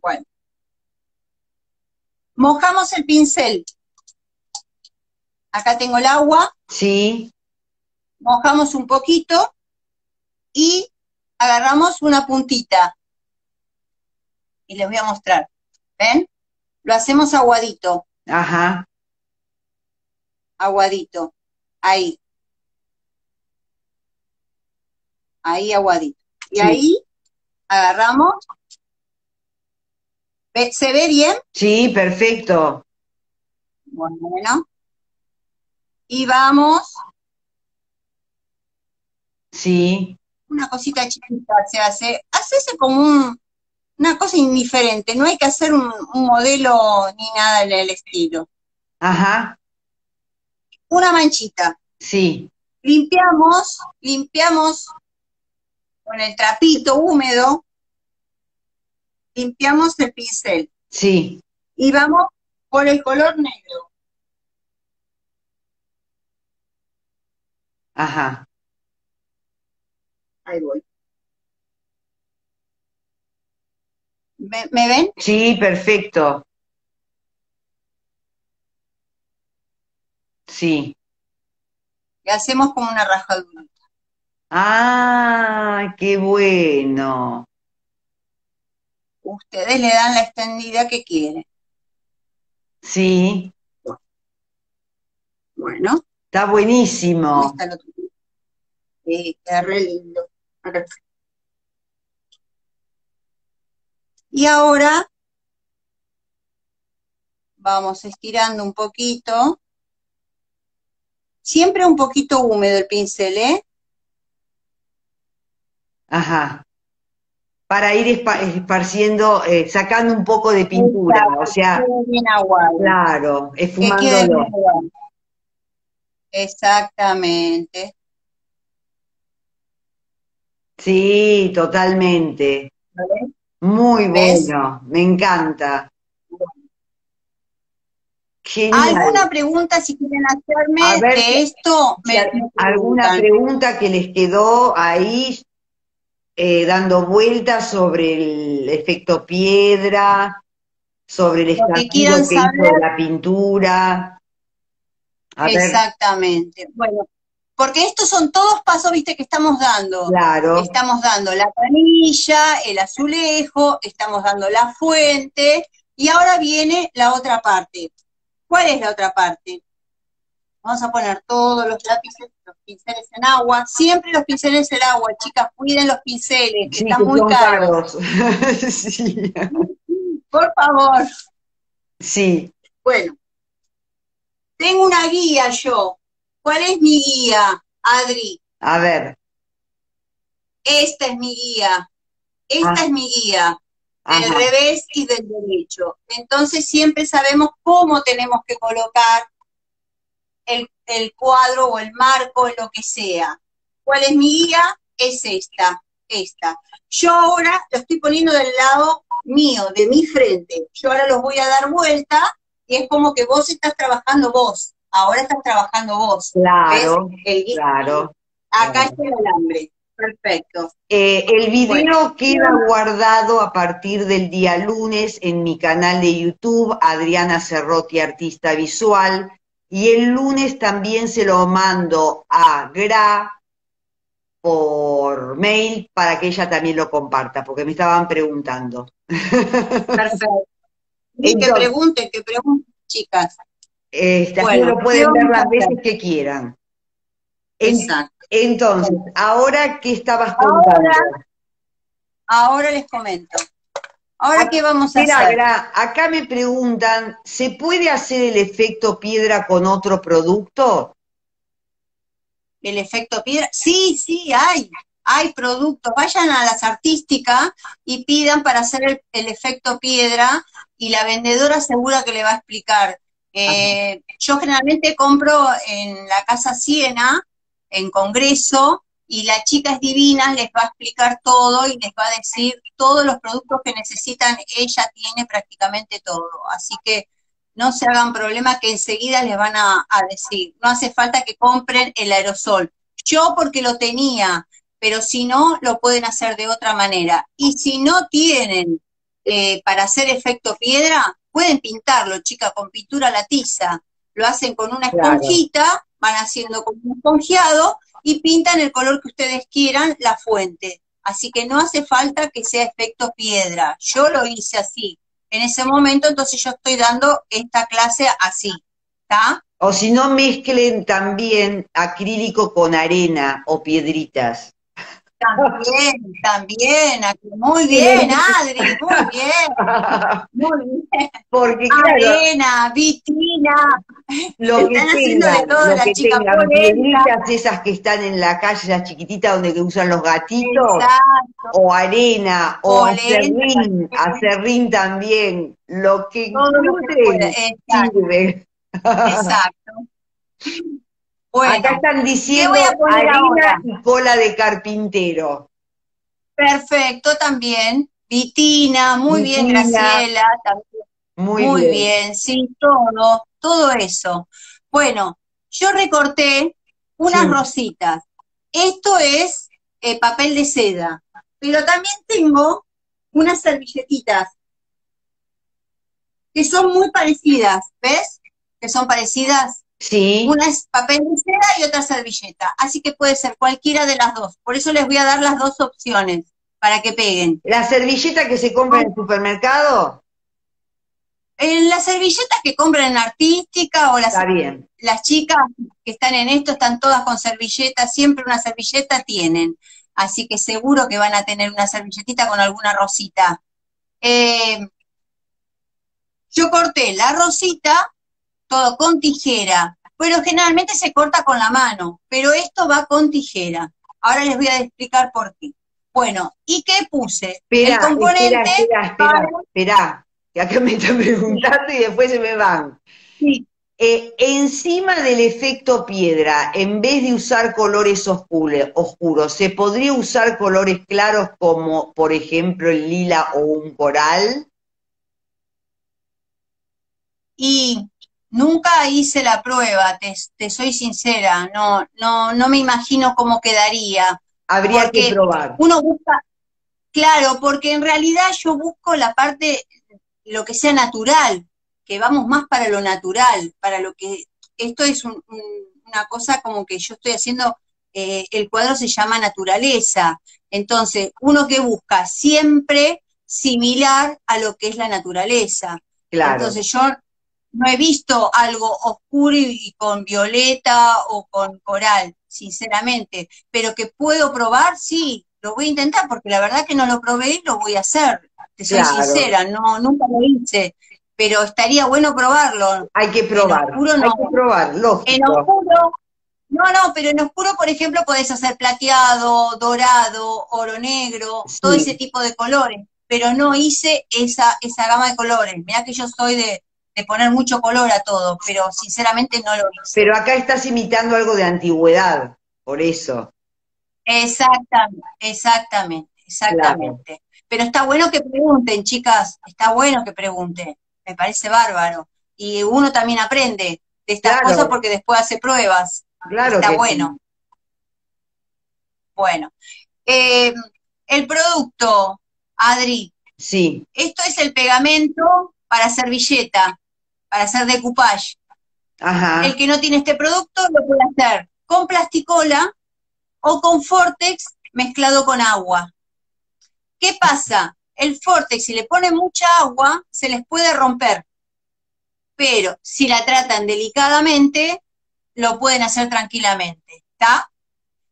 Bueno. Mojamos el pincel. Acá tengo el agua, Sí. mojamos un poquito y agarramos una puntita. Y les voy a mostrar. ¿Ven? Lo hacemos aguadito, Ajá. aguadito. Ahí. Ahí aguadito. Y Sí. ahí agarramos. ¿Ve- ¿Se ve bien? Sí, perfecto. Bueno. Y vamos, Sí. una cosita chiquita se hace. Hacese como un, una cosa indiferente. No hay que hacer un, un modelo ni nada en el estilo. Ajá. Una manchita. Sí. Limpiamos, limpiamos con el trapito húmedo, limpiamos el pincel Sí. y vamos por el color negro. Ajá. Ahí voy. ¿Me, me ven? Sí, perfecto. Sí. Y hacemos como una rajadura. Ah, qué bueno. Ustedes le dan la extendida que quieren. Sí. Bueno, Está ¿dónde buenísimo. está el otro? Sí, queda re lindo está. Y ahora vamos estirando un poquito. Siempre un poquito húmedo el pincel, ¿eh? Ajá. Para ir espa- esparciendo, eh, sacando un poco de pintura, o sea, bien aguado. claro, esfumándolo. Exactamente. Sí, totalmente. ¿Vale? Muy ¿Ves? bueno, me encanta. Genial. ¿Alguna pregunta si quieren hacerme A ver, de esto? Si Me, ¿Alguna pregunta que les quedó ahí eh, dando vueltas sobre el efecto piedra, sobre el que estampido que hizo de la pintura? A ver, Exactamente. Bueno, porque estos son todos pasos, viste, que estamos dando. claro, Estamos dando la canilla, el azulejo, estamos dando la fuente, y ahora viene la otra parte. ¿Cuál es la otra parte? Vamos a poner todos los lápices, los pinceles en agua. Siempre los pinceles en agua, chicas, cuiden los pinceles, que sí, están que muy caros. Sí, Por favor. sí, Bueno, tengo una guía yo. ¿Cuál es mi guía, Adri? a ver, Esta es mi guía. Esta Ah. es mi guía. Del ajá, revés y del derecho. Entonces siempre sabemos cómo tenemos que colocar el, el cuadro o el marco, lo que sea. ¿Cuál es mi guía? Es esta, esta. Yo ahora lo estoy poniendo del lado mío, de mi frente. Yo ahora los voy a dar vuelta y es como que vos estás trabajando vos. Ahora estás trabajando vos. claro, claro. Acá está el alambre. Perfecto. Eh, el video Bueno. queda guardado a partir del día lunes en mi canal de YouTube, Adriana Cerrotti, artista visual, y el lunes también se lo mando a Gra por mail para que ella también lo comparta, porque me estaban preguntando. Perfecto. Y que pregunten, que pregunten, chicas. Este, así Bueno, lo pueden ¿qué ver las veces que quieran. Exacto. entonces, ahora qué estabas contando. Ahora- Ahora les comento. Ahora, ¿qué vamos a Mira, hacer? Gra, acá me preguntan, ¿se puede hacer el efecto piedra con otro producto? El efecto piedra. Sí, sí, hay. Hay productos. Vayan a las artísticas y pidan para hacer el, el efecto piedra y la vendedora segura que le va a explicar. Eh, yo generalmente compro en la Casa Siena, en Congreso, y la chica es divina, les va a explicar todo y les va a decir todos los productos que necesitan, ella tiene prácticamente todo. Así que no se hagan problema que enseguida les van a, decir. No hace falta que compren el aerosol. Yo porque lo tenía, pero si no, lo pueden hacer de otra manera. Y si no tienen eh, para hacer efecto piedra, pueden pintarlo, chica, con pintura la tiza. Lo hacen con una esponjita, van haciendo como un esponjeado y pintan el color que ustedes quieran la fuente. Así que no hace falta que sea efecto piedra. Yo lo hice así en ese momento, entonces yo estoy dando esta clase así, ¿está? O si no, mezclen también acrílico con arena o piedritas. También, también, muy bien, Adri, muy bien, muy bien. Porque Arena, vitrina, lo que tengan, lo que tengan, piedritas esas que están en la calle, las chiquititas donde usan los gatitos, o arena, o acerrín, acerrín también, lo que encuentren sirve. Exacto. Bueno, Acá están diciendo harina y cola de carpintero. Perfecto, también. Vitina, muy bien, Graciela, también. Muy, bien. sí, todo, todo eso. Bueno, yo recorté unas rositas. Esto es eh, papel de seda, pero también tengo unas servilletitas que son muy parecidas, ¿ves? Que son parecidas. Sí. Una es papel de seda y otra servilleta. Así que puede ser cualquiera de las dos. Por eso les voy a dar las dos opciones para que peguen. ¿La servilleta que se compra en el supermercado? En las servilletas que compran en artística o las, bien. las chicas que están en esto están todas con servilletas, siempre una servilleta tienen. Así que seguro que van a tener una servilletita con alguna rosita. Eh, yo corté la rosita todo con tijera, pero generalmente se corta con la mano, pero esto va con tijera. Ahora les voy a explicar por qué. Bueno, ¿y qué puse? el componente espera, espera, espera, que acá me están preguntando y después se me van. Sí. Eh, encima del efecto piedra, en vez de usar colores oscuros, oscuros, ¿se podría usar colores claros como, por ejemplo, el lila o un coral? Y Nunca hice la prueba, te, soy sincera, no, no, no me imagino cómo quedaría. Habría que probar. Uno busca, claro, porque en realidad yo busco la parte, lo que sea natural, que vamos más para lo natural, para lo que, esto es una cosa como que yo estoy haciendo, eh, el cuadro se llama naturaleza, entonces uno que busca siempre similar a lo que es la naturaleza. Claro. Entonces yo no he visto algo oscuro y con violeta o con coral, sinceramente, pero que puedo probar, sí, lo voy a intentar, porque la verdad que no lo probé y lo voy a hacer, te soy sincera, no, nunca lo hice, pero estaría bueno probarlo. Hay que probar, en oscuro, no. hay que probar, En oscuro, no, no, pero en oscuro, por ejemplo, podés hacer plateado, dorado, oro negro, todo ese tipo de colores, pero no hice esa, esa gama de colores. Mira que yo soy de, de poner mucho color a todo, pero sinceramente no lo hice. Pero acá estás imitando algo de antigüedad, por eso. Exactamente, exactamente, exactamente. Pero está bueno que pregunten, chicas, está bueno que pregunten, me parece bárbaro. Y uno también aprende de estas cosas porque después hace pruebas. Claro. Está bueno. Bueno. Eh, el producto, Adri. Sí. Esto es el pegamento para servilleta para hacer decoupage. Ajá. El que no tiene este producto lo puede hacer con plasticola o con Fortex mezclado con agua. ¿Qué pasa? El Fortex, si le pone mucha agua, se les puede romper. Pero si la tratan delicadamente, lo pueden hacer tranquilamente. ¿Está?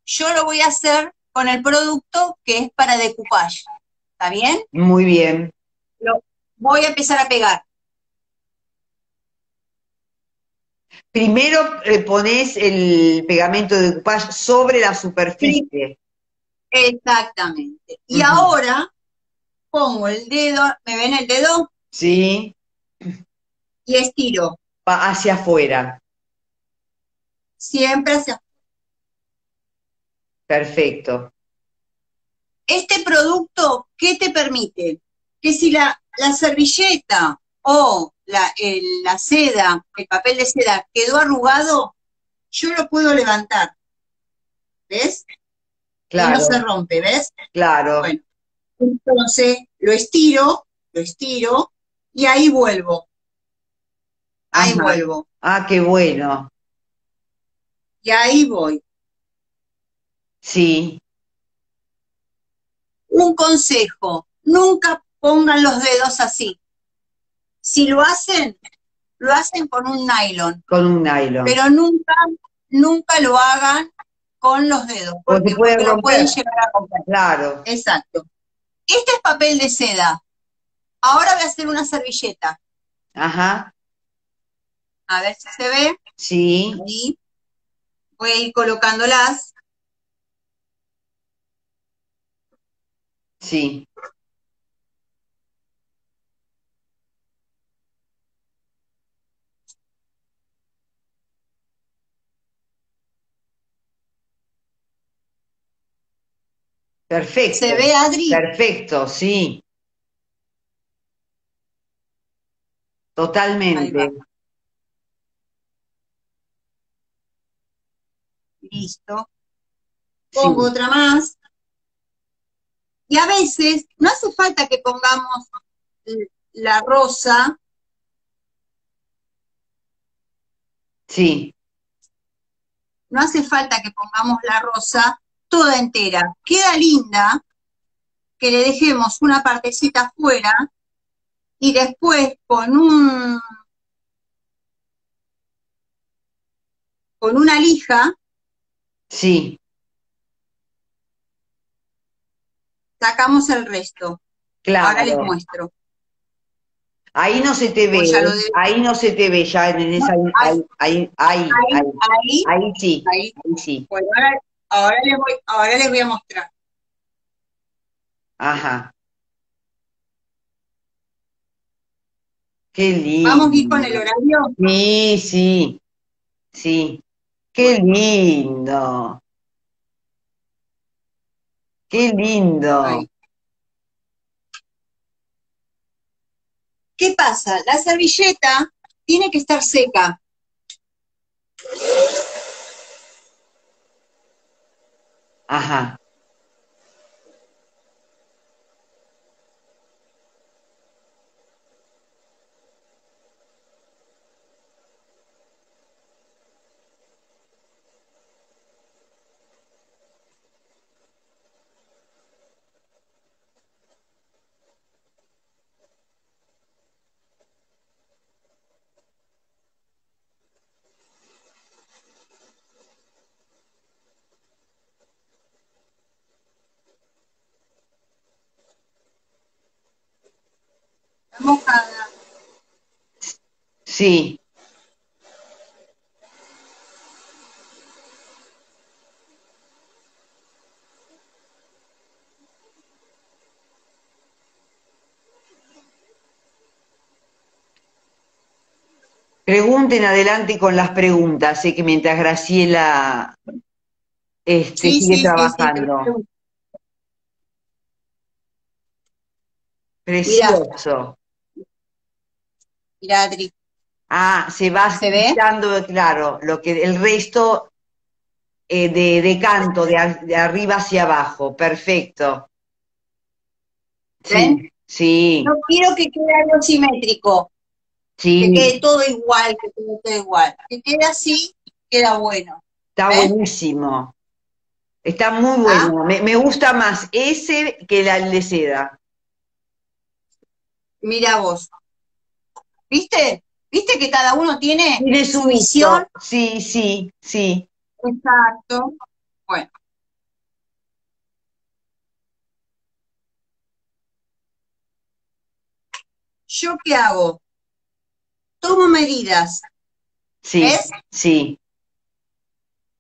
Yo lo voy a hacer con el producto que es para decoupage. ¿Está bien? Muy bien. Lo voy a empezar a pegar. Primero pones el pegamento de decoupage sobre la superficie. Exactamente. Y ahora pongo el dedo, ¿me ven el dedo? Sí. Y estiro. hacia afuera. Siempre hacia afuera. Perfecto. Este producto, ¿qué te permite? Que si la, la servilleta o la, la seda, el papel de seda quedó arrugado, yo lo puedo levantar. ¿Ves? Claro. Y no se rompe, ¿ves? Claro. Bueno, entonces lo estiro, lo estiro y ahí vuelvo. Ahí Ajá. vuelvo. Ah, qué bueno. Y ahí voy. Sí, Un consejo, nunca pongan los dedos así. Si lo hacen, lo hacen con un nylon, con un nylon. pero nunca, nunca lo hagan con los dedos, Porque porque, puede porque lo pueden llegar a romper. Claro. Exacto. Este es papel de seda. Ahora voy a hacer una servilleta. Ajá. A ver si se ve. Sí, Y voy a ir colocándolas. sí. Perfecto. ¿Se ve, Adri? Perfecto, sí. Totalmente. Listo. Sí. Pongo otra más. Y a veces no hace falta que pongamos la rosa, Sí, no hace falta que pongamos la rosa toda entera. Queda linda que le dejemos una partecita afuera y después con un con una lija sí. sacamos el resto. Ahora les Claro. muestro. Ahí no se te ve, Pues ahí no se te ve, ya en esa, ahí, ahí, ahí, Ahí, ahí, sí, ahí. ahí sí. Bueno, ahora, ahora les voy, ahora les voy a mostrar. Ajá. Qué lindo. Vamos a ir con el horario. Sí, sí, sí. Qué lindo. Qué lindo. ¿Qué pasa? La servilleta tiene que estar seca. Ajá. Está mojada. Sí. Pregunten adelante con las preguntas, sé que mientras Graciela este, Sí, sigue sí, sí, sí, trabajando. Precioso. Mira, Adri. Ah, se va quitando, claro, lo que el resto eh, de, de canto, de, de arriba hacia abajo. Perfecto. Sí, ¿Ven? sí, No quiero que quede algo simétrico, que sí, quede todo igual, que quede todo igual. Que quede así, queda bueno. está ¿ven? buenísimo. Está muy ¿Ah? bueno. Me, me gusta más ese que la de seda. Mira vos. ¿Viste? ¿Viste que cada uno tiene Tiene su visión? Sí, sí, sí. Exacto. Bueno. ¿Yo qué hago? Tomo medidas, Sí, ¿Ves? sí,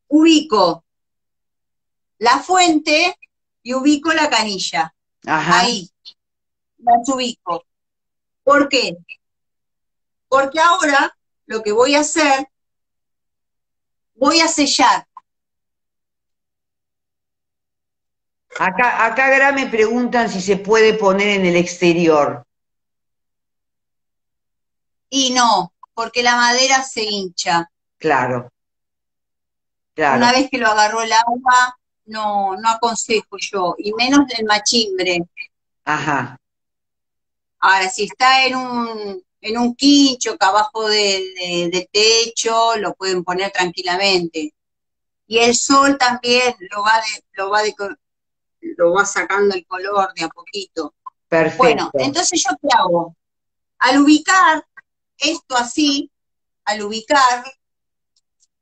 ubico la fuente y ubico la canilla. ajá, Ahí. Las ubico. ¿Por qué? Porque ahora lo que voy a hacer, voy a sellar. Acá, acá Gra me preguntan si se puede poner en el exterior. Y no, porque la madera se hincha. Claro. Claro. Una vez que lo agarró el agua, no, no aconsejo yo, y menos del machimbre. Ajá. Ahora, si está en un, en un quincho que abajo de, de, techo, lo pueden poner tranquilamente. Y el sol también lo va, lo va, lo va sacando el color de a poquito. Perfecto. Bueno, entonces yo qué hago? Al ubicar esto así, al ubicar,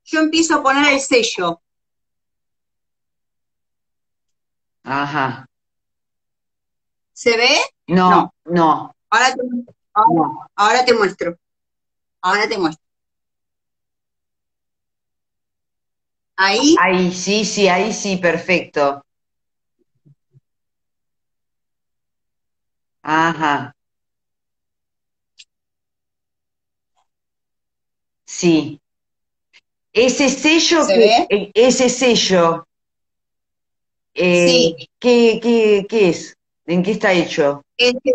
yo empiezo a poner el sello. Ajá. ¿Se ve? No, no. Ahora, te, ahora, te muestro. Ahora te muestro. Ahí. Ahí, sí, sí, ahí sí, perfecto. Ajá. Sí. Ese sello, que, eh, ese sello, eh, sí. ¿qué, qué, qué es? ¿En qué está hecho? Este,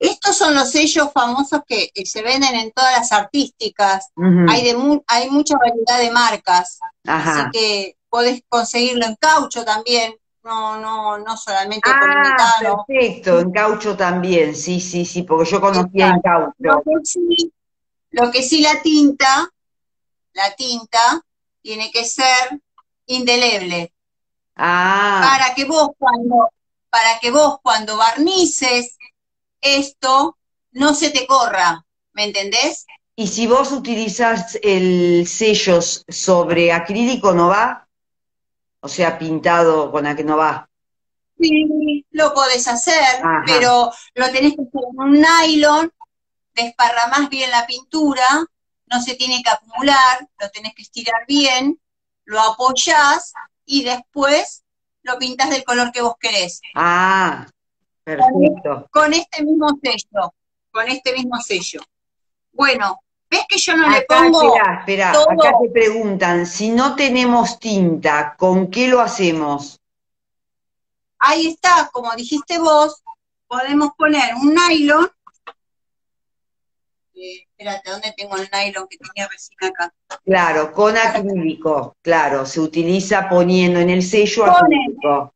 estos son los sellos famosos que se venden en todas las artísticas. hay, de hay mucha variedad de marcas. Así que podés conseguirlo en caucho también. No, no, no solamente ah, por Perfecto, en caucho también, sí, sí, sí, porque yo conocía en caucho. Lo que, sí, lo que sí la tinta, la tinta tiene que ser indeleble. Ah. Para que vos cuando, para que vos cuando barnices esto no se te corra, ¿me entendés? Y si vos utilizas el sello sobre acrílico, ¿no va? O sea, pintado con que no va. Sí, lo podés hacer, pero lo tenés que hacer en un nylon, desparramás bien la pintura, no se tiene que acumular, lo tenés que estirar bien, lo apoyás y después lo pintas del color que vos querés. Ah, perfecto. Con, este mismo sello, con este mismo sello. Bueno, ¿ves que yo no le pongo Espera, espera, acá te preguntan, si no tenemos tinta, ¿con qué lo hacemos? Ahí está, como dijiste vos, podemos poner un nylon espérate, ¿dónde tengo el nylon que tenía recién acá? Claro, con acrílico, claro, se utiliza poniendo en el sello acrílico.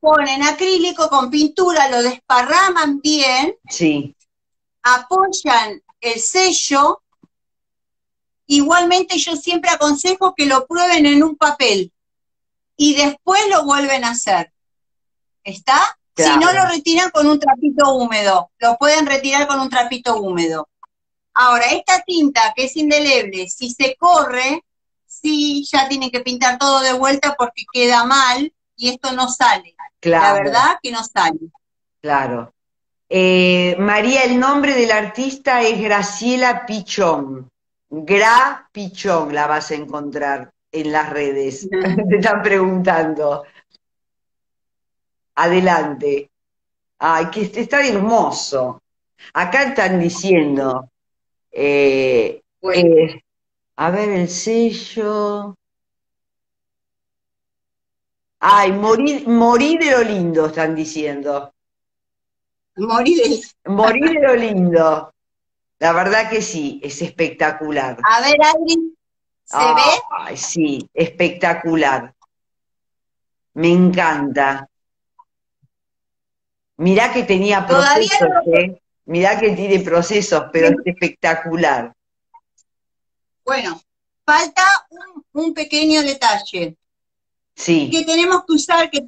Ponen acrílico con pintura, lo desparraman bien. Sí. Apoyan el sello. Igualmente yo siempre aconsejo que lo prueben en un papel y después lo vuelven a hacer. ¿Está? Si no lo retiran con un trapito húmedo, lo pueden retirar con un trapito húmedo. Ahora, esta tinta que es indeleble, si se corre, sí, ya tienen que pintar todo de vuelta porque queda mal y esto no sale. La verdad que no sale. Claro. Eh, María, el nombre del artista es Graciela Pichón. Gra Pichón la vas a encontrar en las redes. Te están preguntando. Adelante. Ay, que está hermoso. Acá están diciendo, eh, eh, a ver el sello. Ay, morir, morir de lo lindo, están diciendo. Morir de... de lo lindo. La verdad que sí, es espectacular. A ver, Adri, ¿se ve? Ay, sí, espectacular. Me encanta. Mirá que tenía procesos, ¿eh? Mirá que tiene procesos, pero es espectacular. Bueno, falta un, pequeño detalle. Sí. Que tenemos que usar, que,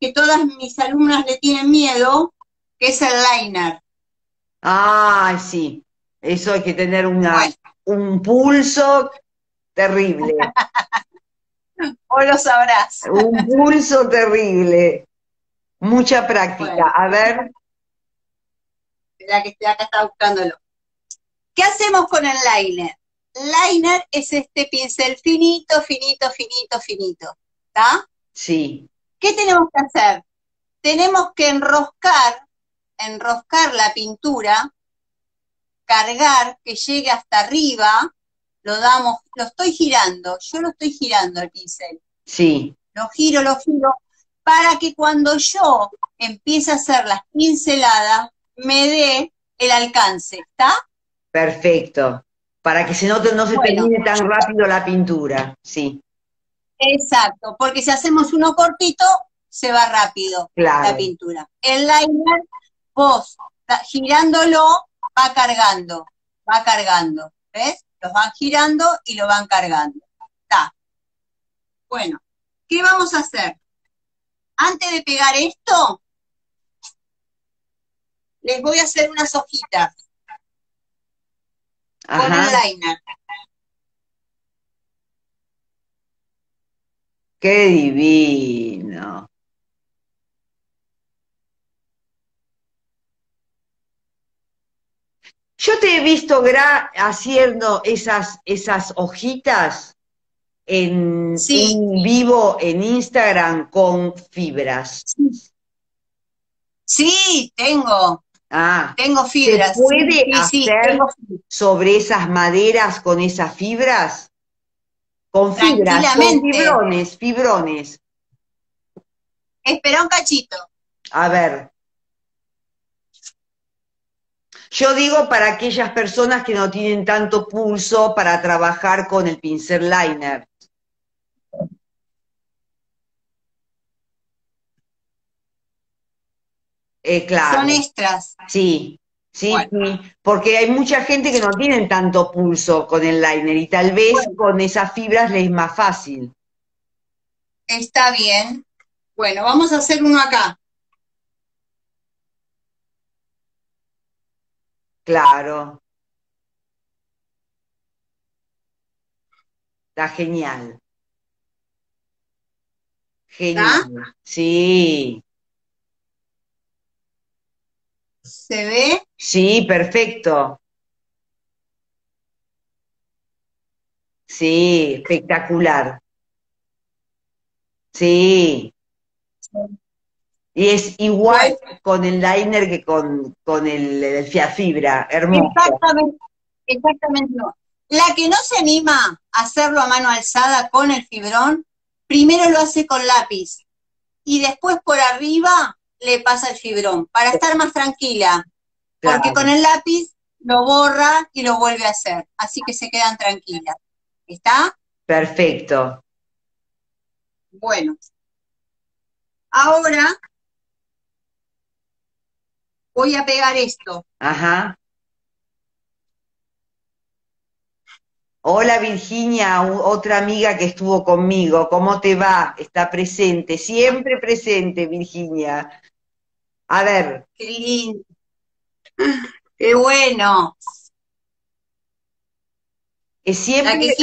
que todas mis alumnas le tienen miedo, que es el liner. Ah, sí. Eso hay que tener una, un pulso terrible. o lo sabrás. un pulso terrible. Mucha práctica. A ver la que acá está buscándolo. ¿Qué hacemos con el liner? Liner es este pincel finito, finito, finito, finito. ¿Está? Sí. ¿Qué tenemos que hacer? Tenemos que enroscar, enroscar la pintura cargar, que llegue hasta arriba, lo damos, lo estoy girando, yo lo estoy girando el pincel. Sí. Lo giro, lo giro, para que cuando yo empiece a hacer las pinceladas, me dé el alcance, ¿está? Perfecto. Para que se note, no se termine tan rápido la pintura, sí. Exacto, porque si hacemos uno cortito, se va rápido la pintura. El liner, vos girándolo, va cargando, va cargando, ¿ves? Los van girando y lo van cargando. Está. Bueno, ¿qué vamos a hacer? Antes de pegar esto, les voy a hacer unas hojitas con el liner. Qué divino. Yo te he visto gra haciendo esas, esas hojitas en, vivo en Instagram con fibras. Sí, tengo. Ah, tengo fibras. ¿Se puede hacer sobre esas maderas con esas fibras? Con fibras, con fibrones, fibrones. Espera un cachito. A ver. Yo digo para aquellas personas que no tienen tanto pulso para trabajar con el pincel liner. Eh, claro. Son extras. Sí, sí, sí, porque hay mucha gente que no tiene tanto pulso con el liner y tal vez con esas fibras les es más fácil. Está bien. Bueno, vamos a hacer uno acá. Claro. Está genial. Genial. Sí. ¿Se ve? Sí, perfecto. Sí, espectacular. Sí. Y es igual con el liner que con, con el, el fibra, hermoso. Exactamente, exactamente. La que no se anima a hacerlo a mano alzada con el fibrón, primero lo hace con lápiz y después por arriba le pasa el fibrón, para estar más tranquila, porque con el lápiz lo borra y lo vuelve a hacer, así que se quedan tranquilas. ¿Está? Perfecto. Bueno, ahora voy a pegar esto. Ajá. Hola Virginia, otra amiga que estuvo conmigo, ¿cómo te va? Está presente, siempre presente Virginia. A ver. Qué lindo. Qué bueno. Es siempre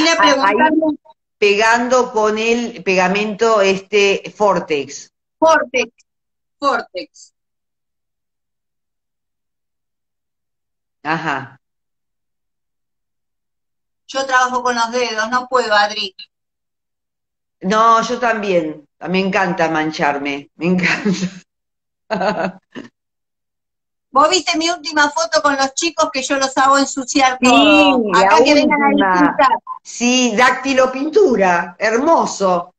pegando con el pegamento este Fortex. Fortex, Fortex. Ajá. Yo trabajo con los dedos, no puedo, Adri. No, yo también. Me encanta mancharme, me encanta. Vos viste mi última foto con los chicos que yo los hago ensuciar todo. Sí, Acá que vengan a disfrutar. Sí, dáctilo pintura, hermoso.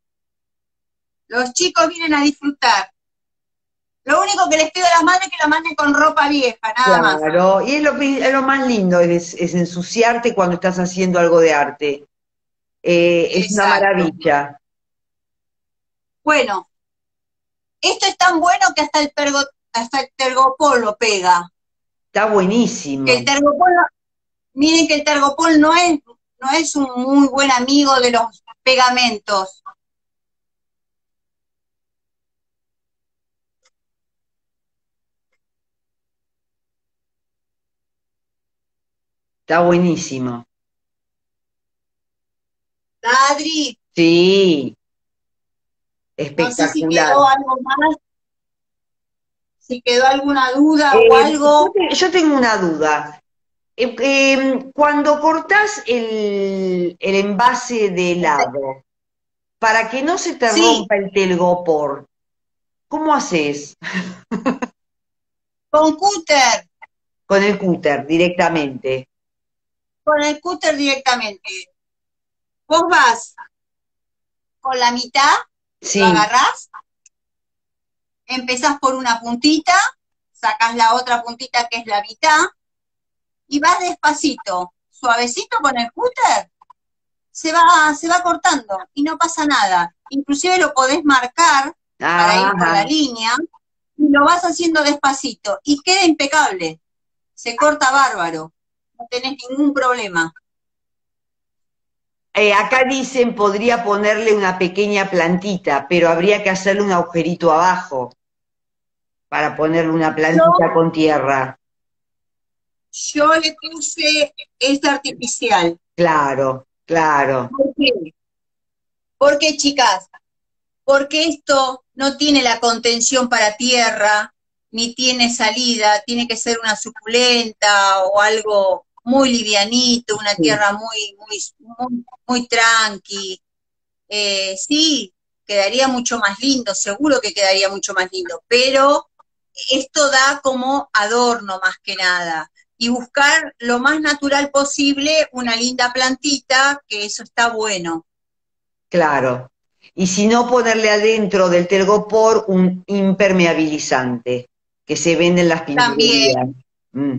Los chicos vienen a disfrutar. Lo único que les pido a las madres es que la manden con ropa vieja, nada más. Claro, y es lo, más lindo, es, ensuciarte cuando estás haciendo algo de arte. Eh, es una maravilla. Bueno, esto es tan bueno que hasta el, hasta el tergopol lo pega. Está buenísimo. el tergopol, miren que el tergopol no es, no es un muy buen amigo de los pegamentos. Está buenísimo. Adri. Sí. Espectacular. si quedó algo más. Si quedó alguna duda o eh, algo. Yo tengo una duda. Eh, em, cuando cortás el, envase de helado, para que no se te rompa el telgopor, ¿cómo haces? Con cúter. Con el cúter, directamente. Con el cúter directamente. Vos vas con la mitad, Sí, lo agarrás, empezás por una puntita, sacás la otra puntita que es la mitad, y vas despacito, suavecito con el cúter, se va, se va cortando y no pasa nada. Inclusive lo podés marcar para ir por la línea, y lo vas haciendo despacito, y queda impecable. Se corta bárbaro, no tenés ningún problema. Eh, acá dicen podría ponerle una pequeña plantita, pero habría que hacerle un agujerito abajo para ponerle una plantita con tierra. Yo le puse este artificial. Claro, claro. ¿Por qué? Porque, chicas, porque esto no tiene la contención para tierra, ni tiene salida, tiene que ser una suculenta o algo muy livianito, una tierra muy, muy, muy, muy tranqui. Eh, sí, quedaría mucho más lindo, seguro que quedaría mucho más lindo, pero esto da como adorno más que nada. Y buscar lo más natural posible una linda plantita, que eso está bueno. Claro. Y si no, ponerle adentro del telgopor un impermeabilizante que se vende en las También. pinturerías. Mm,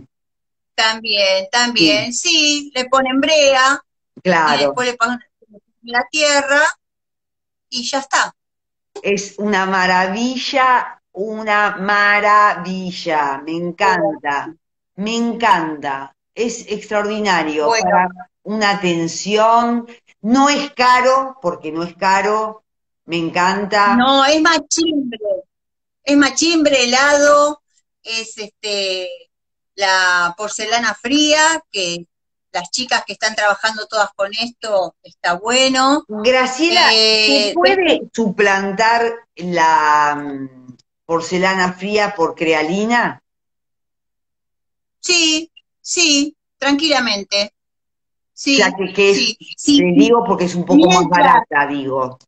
También, también, sí, le ponen brea y claro. después le ponen la tierra y ya está. Es una maravilla, una maravilla. Me encanta, me encanta. Es extraordinario Bueno. para una atención. No es caro, porque no es caro. Me encanta. No, es machimbre, es machimbre, helado, es este la porcelana fría, que las chicas que están trabajando todas con esto está bueno. Graciela, Eh, ¿se puede suplantar la mm, porcelana fría por crealina? Sí, sí, tranquilamente. Sí, que, es, sí, sí. te digo porque es un poco más barata, digo.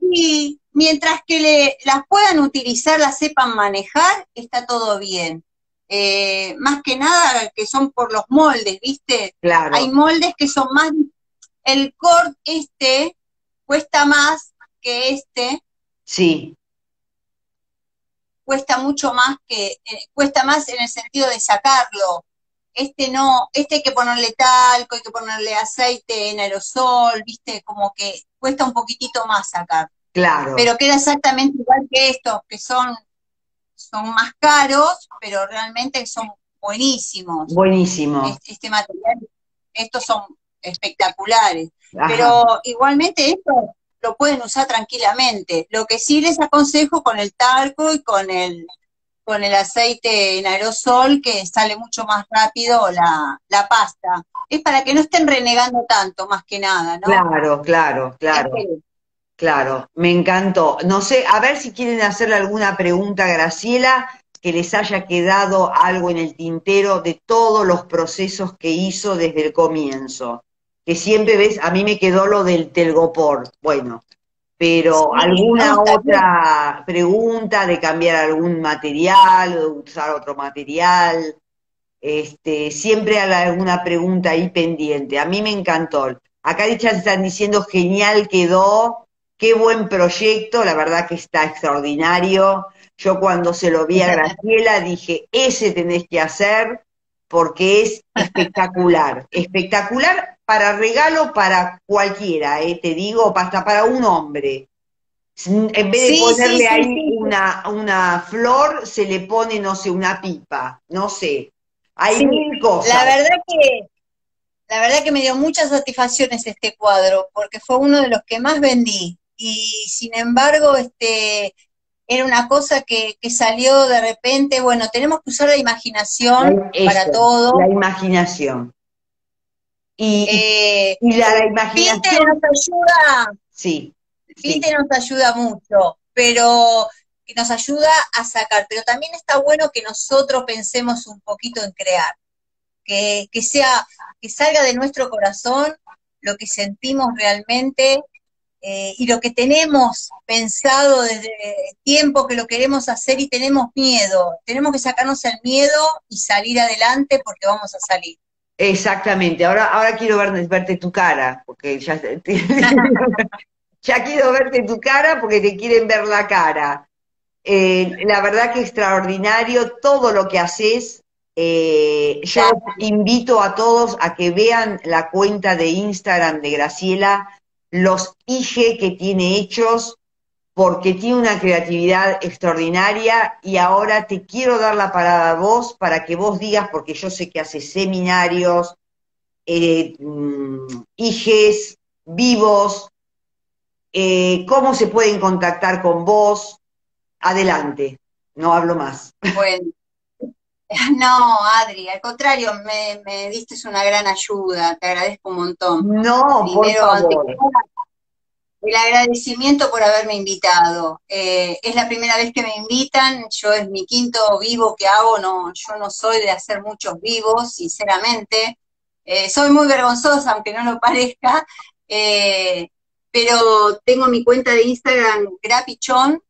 Y mientras que le, las puedan utilizar, las sepan manejar, está todo bien. Eh, más que nada que son por los moldes, ¿viste? Claro, Hay moldes que son más, el cord este cuesta más que este, sí, cuesta mucho más que, eh, cuesta más en el sentido de sacarlo. Este no, este hay que ponerle talco, hay que ponerle aceite en aerosol, ¿viste? Como que cuesta un poquitito más sacar. claro. pero queda exactamente igual que estos, que son, son más caros, pero realmente son buenísimos. Buenísimo. Es- Este material, estos son espectaculares, Ajá. pero igualmente esto lo pueden usar tranquilamente. Lo que sí les aconsejo con el talco y con el con el aceite en aerosol, que sale mucho más rápido la, la pasta. Es para que no estén renegando tanto, más que nada, ¿no? Claro, claro, claro, claro. Me encantó. No sé, a ver si quieren hacerle alguna pregunta a Graciela, que les haya quedado algo en el tintero de todos los procesos que hizo desde el comienzo. Que siempre ves, a mí me quedó lo del telgopor. Bueno, pero Sí, alguna otra pregunta de cambiar algún material o de usar otro material. Este, siempre hay alguna pregunta ahí pendiente. A mí me encantó. Acá ya están diciendo genial quedó, qué buen proyecto, la verdad que está extraordinario. Yo cuando se lo vi a Graciela dije, ese tenés que hacer porque es espectacular, espectacular para regalo para cualquiera, eh, te digo, hasta para un hombre. En vez de Sí, ponerle sí, ahí sí. una, una flor, se le pone, no sé, una pipa, no sé. Hay mil cosas. La verdad que, la verdad que me dio muchas satisfacciones este cuadro, porque fue uno de los que más vendí. Y sin embargo, este, era una cosa que, que salió de repente, bueno, tenemos que usar la imaginación Eso, para todo. La imaginación. Y, Eh, y la, la Pinte imaginación, nos ayuda, sí, sí, Pinte nos ayuda mucho, pero nos ayuda a sacar, pero también está bueno que nosotros pensemos un poquito en crear, que, que sea, que salga de nuestro corazón lo que sentimos realmente eh, y lo que tenemos pensado desde tiempo que lo queremos hacer y tenemos miedo. Tenemos que sacarnos el miedo y salir adelante porque vamos a salir. Exactamente. Ahora, ahora quiero ver, verte tu cara, porque ya, ya quiero verte tu cara porque te quieren ver la cara. Eh, la verdad que extraordinario todo lo que haces. Eh, yo invito a todos a que vean la cuenta de Instagram de Graciela, los IG que tiene hechos, porque tiene una creatividad extraordinaria y ahora te quiero dar la palabra a vos para que vos digas, porque yo sé que haces seminarios, eh, mm, IGs vivos, eh, cómo se pueden contactar con vos. Adelante, no hablo más. Bueno, no, Adri, al contrario, me, diste una gran ayuda, te agradezco un montón. No, por favor. el agradecimiento por haberme invitado. Eh, es la primera vez que me invitan, yo es mi quinto vivo que hago, no, yo no soy de hacer muchos vivos, sinceramente. Eh, soy muy vergonzosa, aunque no lo parezca, eh, pero tengo mi cuenta de Instagram Grapichón,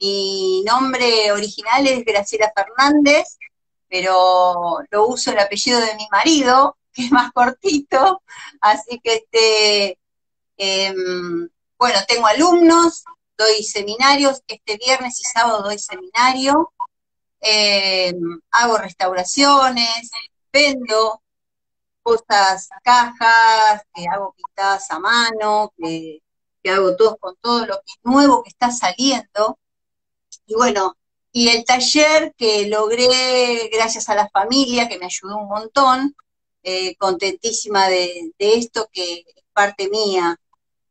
mi nombre original es Graciela Fernández, pero lo uso el apellido de mi marido, que es más cortito, así que este, em, bueno, tengo alumnos, doy seminarios, este viernes y sábado doy seminario, em, hago restauraciones, vendo cosas, cajas, que hago pintadas a mano, que, que hago todo con todo lo que es nuevo que está saliendo. Y bueno, y el taller que logré gracias a la familia, que me ayudó un montón, eh, contentísima de, esto que es parte mía,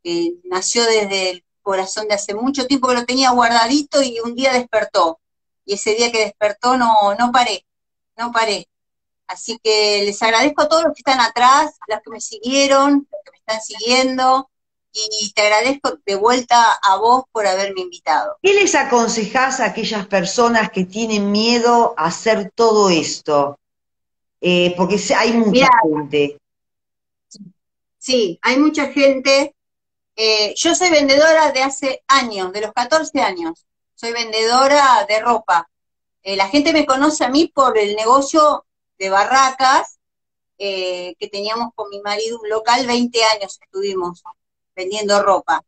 que nació desde el corazón de hace mucho tiempo que lo tenía guardadito y un día despertó. Y ese día que despertó no, no paré, no paré. Así que les agradezco a todos los que están atrás, los que me siguieron, los que me están siguiendo, y te agradezco de vuelta a vos por haberme invitado. ¿Qué les aconsejás a aquellas personas que tienen miedo a hacer todo esto? Eh, porque hay mucha gente. Sí, hay mucha gente. Eh, yo soy vendedora de hace años, de los 14 años. Soy vendedora de ropa. Eh, la gente me conoce a mí por el negocio de barracas que teníamos con mi marido, un local, 20 años estuvimos vendiendo ropa.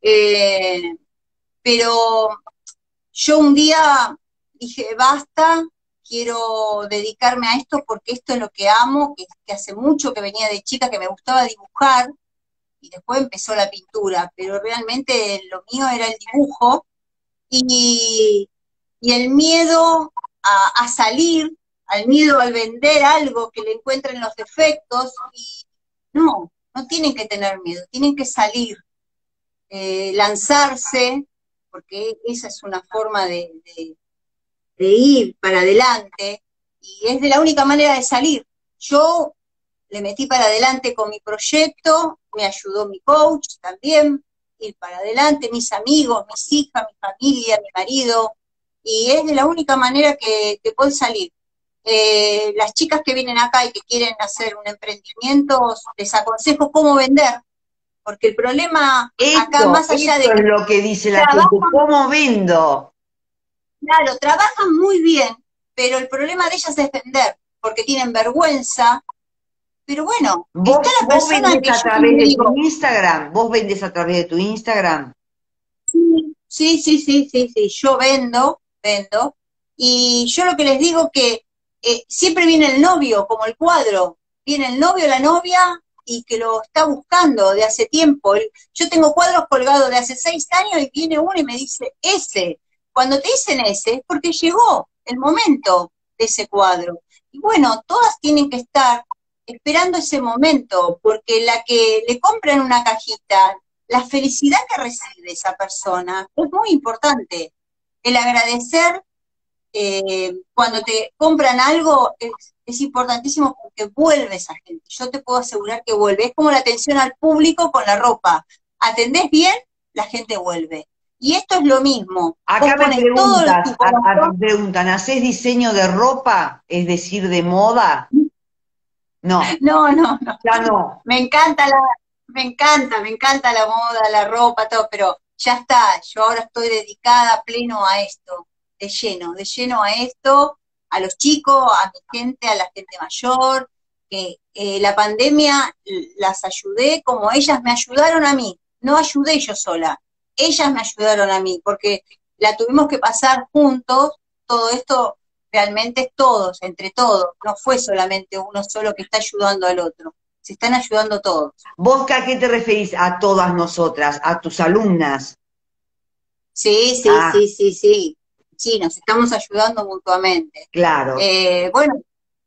Eh, pero yo un día dije, basta, quiero dedicarme a esto porque esto es lo que amo, que, hace mucho que venía de chica, que me gustaba dibujar, y después empezó la pintura, pero realmente lo mío era el dibujo, y, el miedo a, a, salir, al miedo al vender algo que le encuentren los defectos, y no, no tienen que tener miedo, tienen que salir, eh, lanzarse, porque esa es una forma de, ir para adelante, y es de la única manera de salir. Yo le metí para adelante con mi proyecto, me ayudó mi coach también, ir para adelante, mis amigos, mis hijas, mi familia, mi marido, y es de la única manera que, que puedo salir. Eh, las chicas que vienen acá y que quieren hacer un emprendimiento, les aconsejo cómo vender, porque el problema acá más allá de... es lo que dice la gente, ¿cómo vendo? Claro, trabajan muy bien, pero el problema de ellas es vender, porque tienen vergüenza. Pero bueno, ¿Vos, vos vendes a través de tu Instagram? ¿Vos vendes a través de tu Instagram? Sí, sí, sí, sí, sí, sí. yo vendo, vendo, y yo lo que les digo que eh, siempre viene el novio, como el cuadro, viene el novio, la novia, y que lo está buscando de hace tiempo. Yo tengo cuadros colgados de hace seis años y viene uno y me dice, ese. Cuando te dicen ese, es porque llegó el momento de ese cuadro. Y bueno, todas tienen que estar esperando ese momento, porque la que le compran una cajita, la felicidad que recibe esa persona es muy importante. El agradecer eh, cuando te compran algo es, importantísimo porque vuelve esa gente. Yo te puedo asegurar que vuelve. Es como la atención al público con la ropa. Atendés bien, la gente vuelve. Y esto es lo mismo. Acá me preguntan, preguntan, ¿haces diseño de ropa? Es decir, de moda. No. No, no, no. Ya no. Me encanta la, me encanta, me encanta la moda, la ropa, todo, pero ya está, yo ahora estoy dedicada pleno a esto, de lleno, de lleno a esto, a los chicos, a mi gente, a la gente mayor, que eh, la pandemia las ayudé como ellas me ayudaron a mí, no ayudé yo sola, ellas me ayudaron a mí, porque la tuvimos que pasar juntos, todo esto realmente es todos, entre todos, no fue solamente uno solo que está ayudando al otro, se están ayudando todos. ¿Vos a qué te referís a todas nosotras, a tus alumnas? Sí, sí, ah. sí, sí, sí. Sí, nos estamos ayudando mutuamente. Claro. Eh, bueno,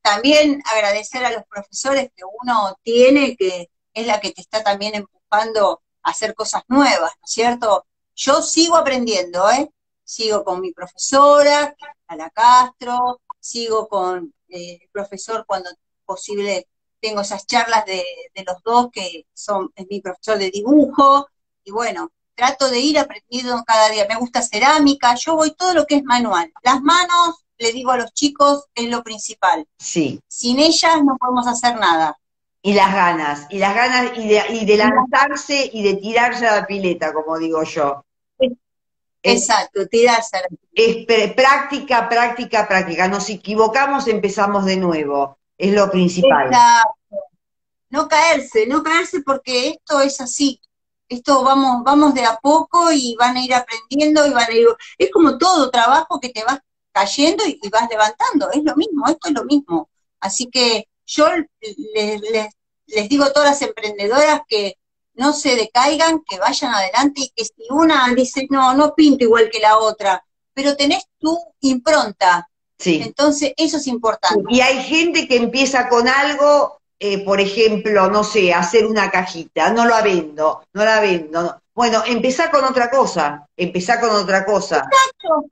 también agradecer a los profesores que uno tiene, que es la que te está también empujando a hacer cosas nuevas, ¿no es cierto? Yo sigo aprendiendo, ¿eh? Sigo con mi profesora, a la Castro, sigo con eh, el profesor cuando posible tengo esas charlas de, los dos que son es mi profesor de dibujo, y bueno, trato de ir aprendiendo cada día. Me gusta cerámica, yo voy todo lo que es manual. Las manos, le digo a los chicos, es lo principal. Sí. Sin ellas no podemos hacer nada. Y las ganas, y las ganas, y de, y de lanzarse y de tirarse a la pileta, como digo yo. Exacto, tirarse a la pileta. Es práctica, práctica, práctica. Nos equivocamos, empezamos de nuevo. Es lo principal. No caerse, no caerse porque esto es así. Esto vamos, vamos de a poco y van a ir aprendiendo y van a ir. Es como todo trabajo que te vas cayendo y, vas levantando. Es lo mismo, esto es lo mismo. Así que yo les, les digo a todas las emprendedoras que no se decaigan, que vayan adelante y que si una dice, no, no pinto igual que la otra, pero tenés tu impronta, Sí. Entonces, eso es importante. Y hay gente que empieza con algo, eh, por ejemplo, no sé, hacer una cajita, no la vendo, no la vendo. Bueno, empezá con otra cosa, empezá con otra cosa. Exacto,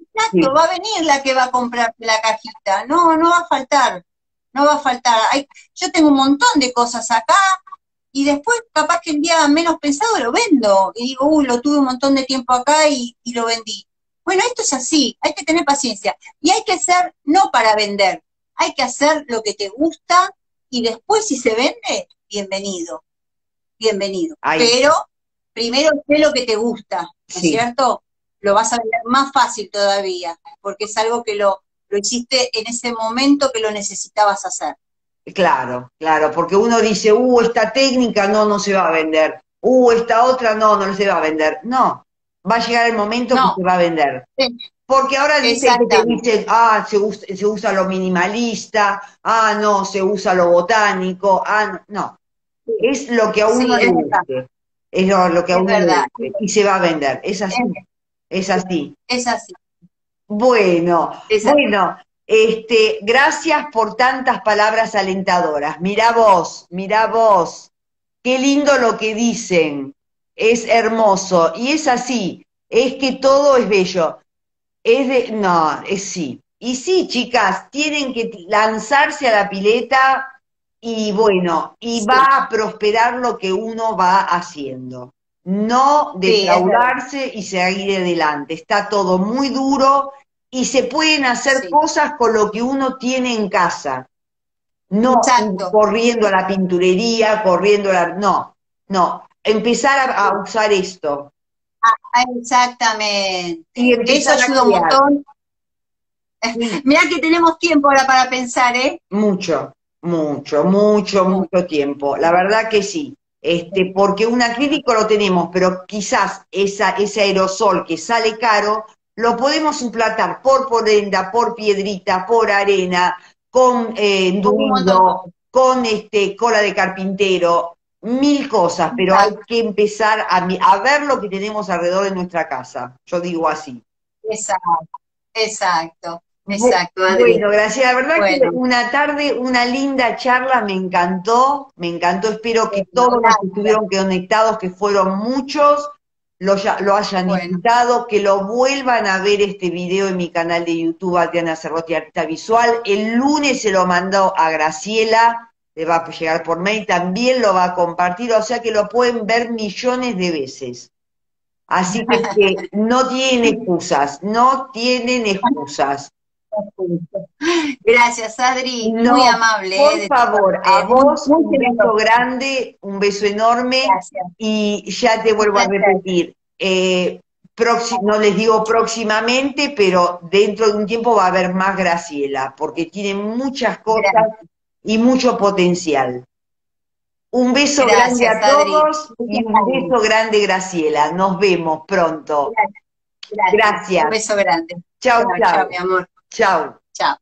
exacto, va a venir la que va a comprar la cajita, no, no va a faltar, no va a faltar. Hay, yo tengo un montón de cosas acá y después capaz que el día menos pensado lo vendo y digo, uy, lo tuve un montón de tiempo acá y lo vendí. Bueno, esto es así, hay que tener paciencia. Y hay que hacer no para vender, hay que hacer lo que te gusta y después si se vende, bienvenido, bienvenido. Pero primero sé lo que te gusta, ¿no es cierto? Lo vas a vender más fácil todavía, porque es algo que lo, lo hiciste en ese momento que lo necesitabas hacer. Claro, claro, porque uno dice, uh, esta técnica no, no se va a vender, uh, esta otra no, no se va a vender. No, va a llegar el momento que se va a vender. Porque ahora dice que te dicen, ah, se usa, se usa, lo minimalista, ah, no, se usa lo botánico, ah, no. Es lo que a uno le guste. Es lo, que a uno le guste. Y se va a vender. Es así. Es así. Es así. Bueno, bueno, este, gracias por tantas palabras alentadoras. Mirá vos, mirá vos. Qué lindo lo que dicen es hermoso. Y es así, es que todo es bello. Es de, no, es sí. Y sí, chicas, tienen que lanzarse a la pileta y bueno, y va a prosperar lo que uno va haciendo. No defraudarse y seguir adelante. Está todo muy duro y se pueden hacer cosas con lo que uno tiene en casa. No corriendo a la pinturería, corriendo a la... No, no, empezar a, usar esto. Ah, exactamente. Eso ayuda un montón. Mira que tenemos tiempo ahora para pensar, ¿eh? Mucho, mucho, mucho, mucho tiempo. La verdad que sí. Este, porque un acrílico lo tenemos, pero quizás esa, ese aerosol que sale caro, lo podemos suplantar por polenda, por piedrita, por arena, con eh, con este, cola de carpintero, mil cosas, pero hay que empezar a, a, ver lo que tenemos alrededor de nuestra casa. Yo digo así. Exacto, exacto. Exacto, Bueno, gracias. La verdad que una tarde, una linda charla, me encantó, me encantó. Espero que todos los que estuvieron conectados, que fueron muchos, lo, lo hayan invitado, que lo vuelvan a ver este video en mi canal de YouTube, Adriana Cerrotti Artista Visual. El lunes se lo mandó a Graciela, le va a llegar por mail, también lo va a compartir, o sea que lo pueden ver millones de veces. Así que, no tienen excusas, no tienen excusas. Gracias, Adri, muy amable. Por eh, favor, a vos un beso grande, un beso enorme y ya te vuelvo a repetir. Eh, no les digo próximamente, pero dentro de un tiempo va a haber más Graciela, porque tiene muchas cosas y mucho potencial. Un beso grande a todos y un beso grande, Graciela. Nos vemos pronto. Gracias. Un beso grande. Chao, chao. mi amor. Chao. Chao.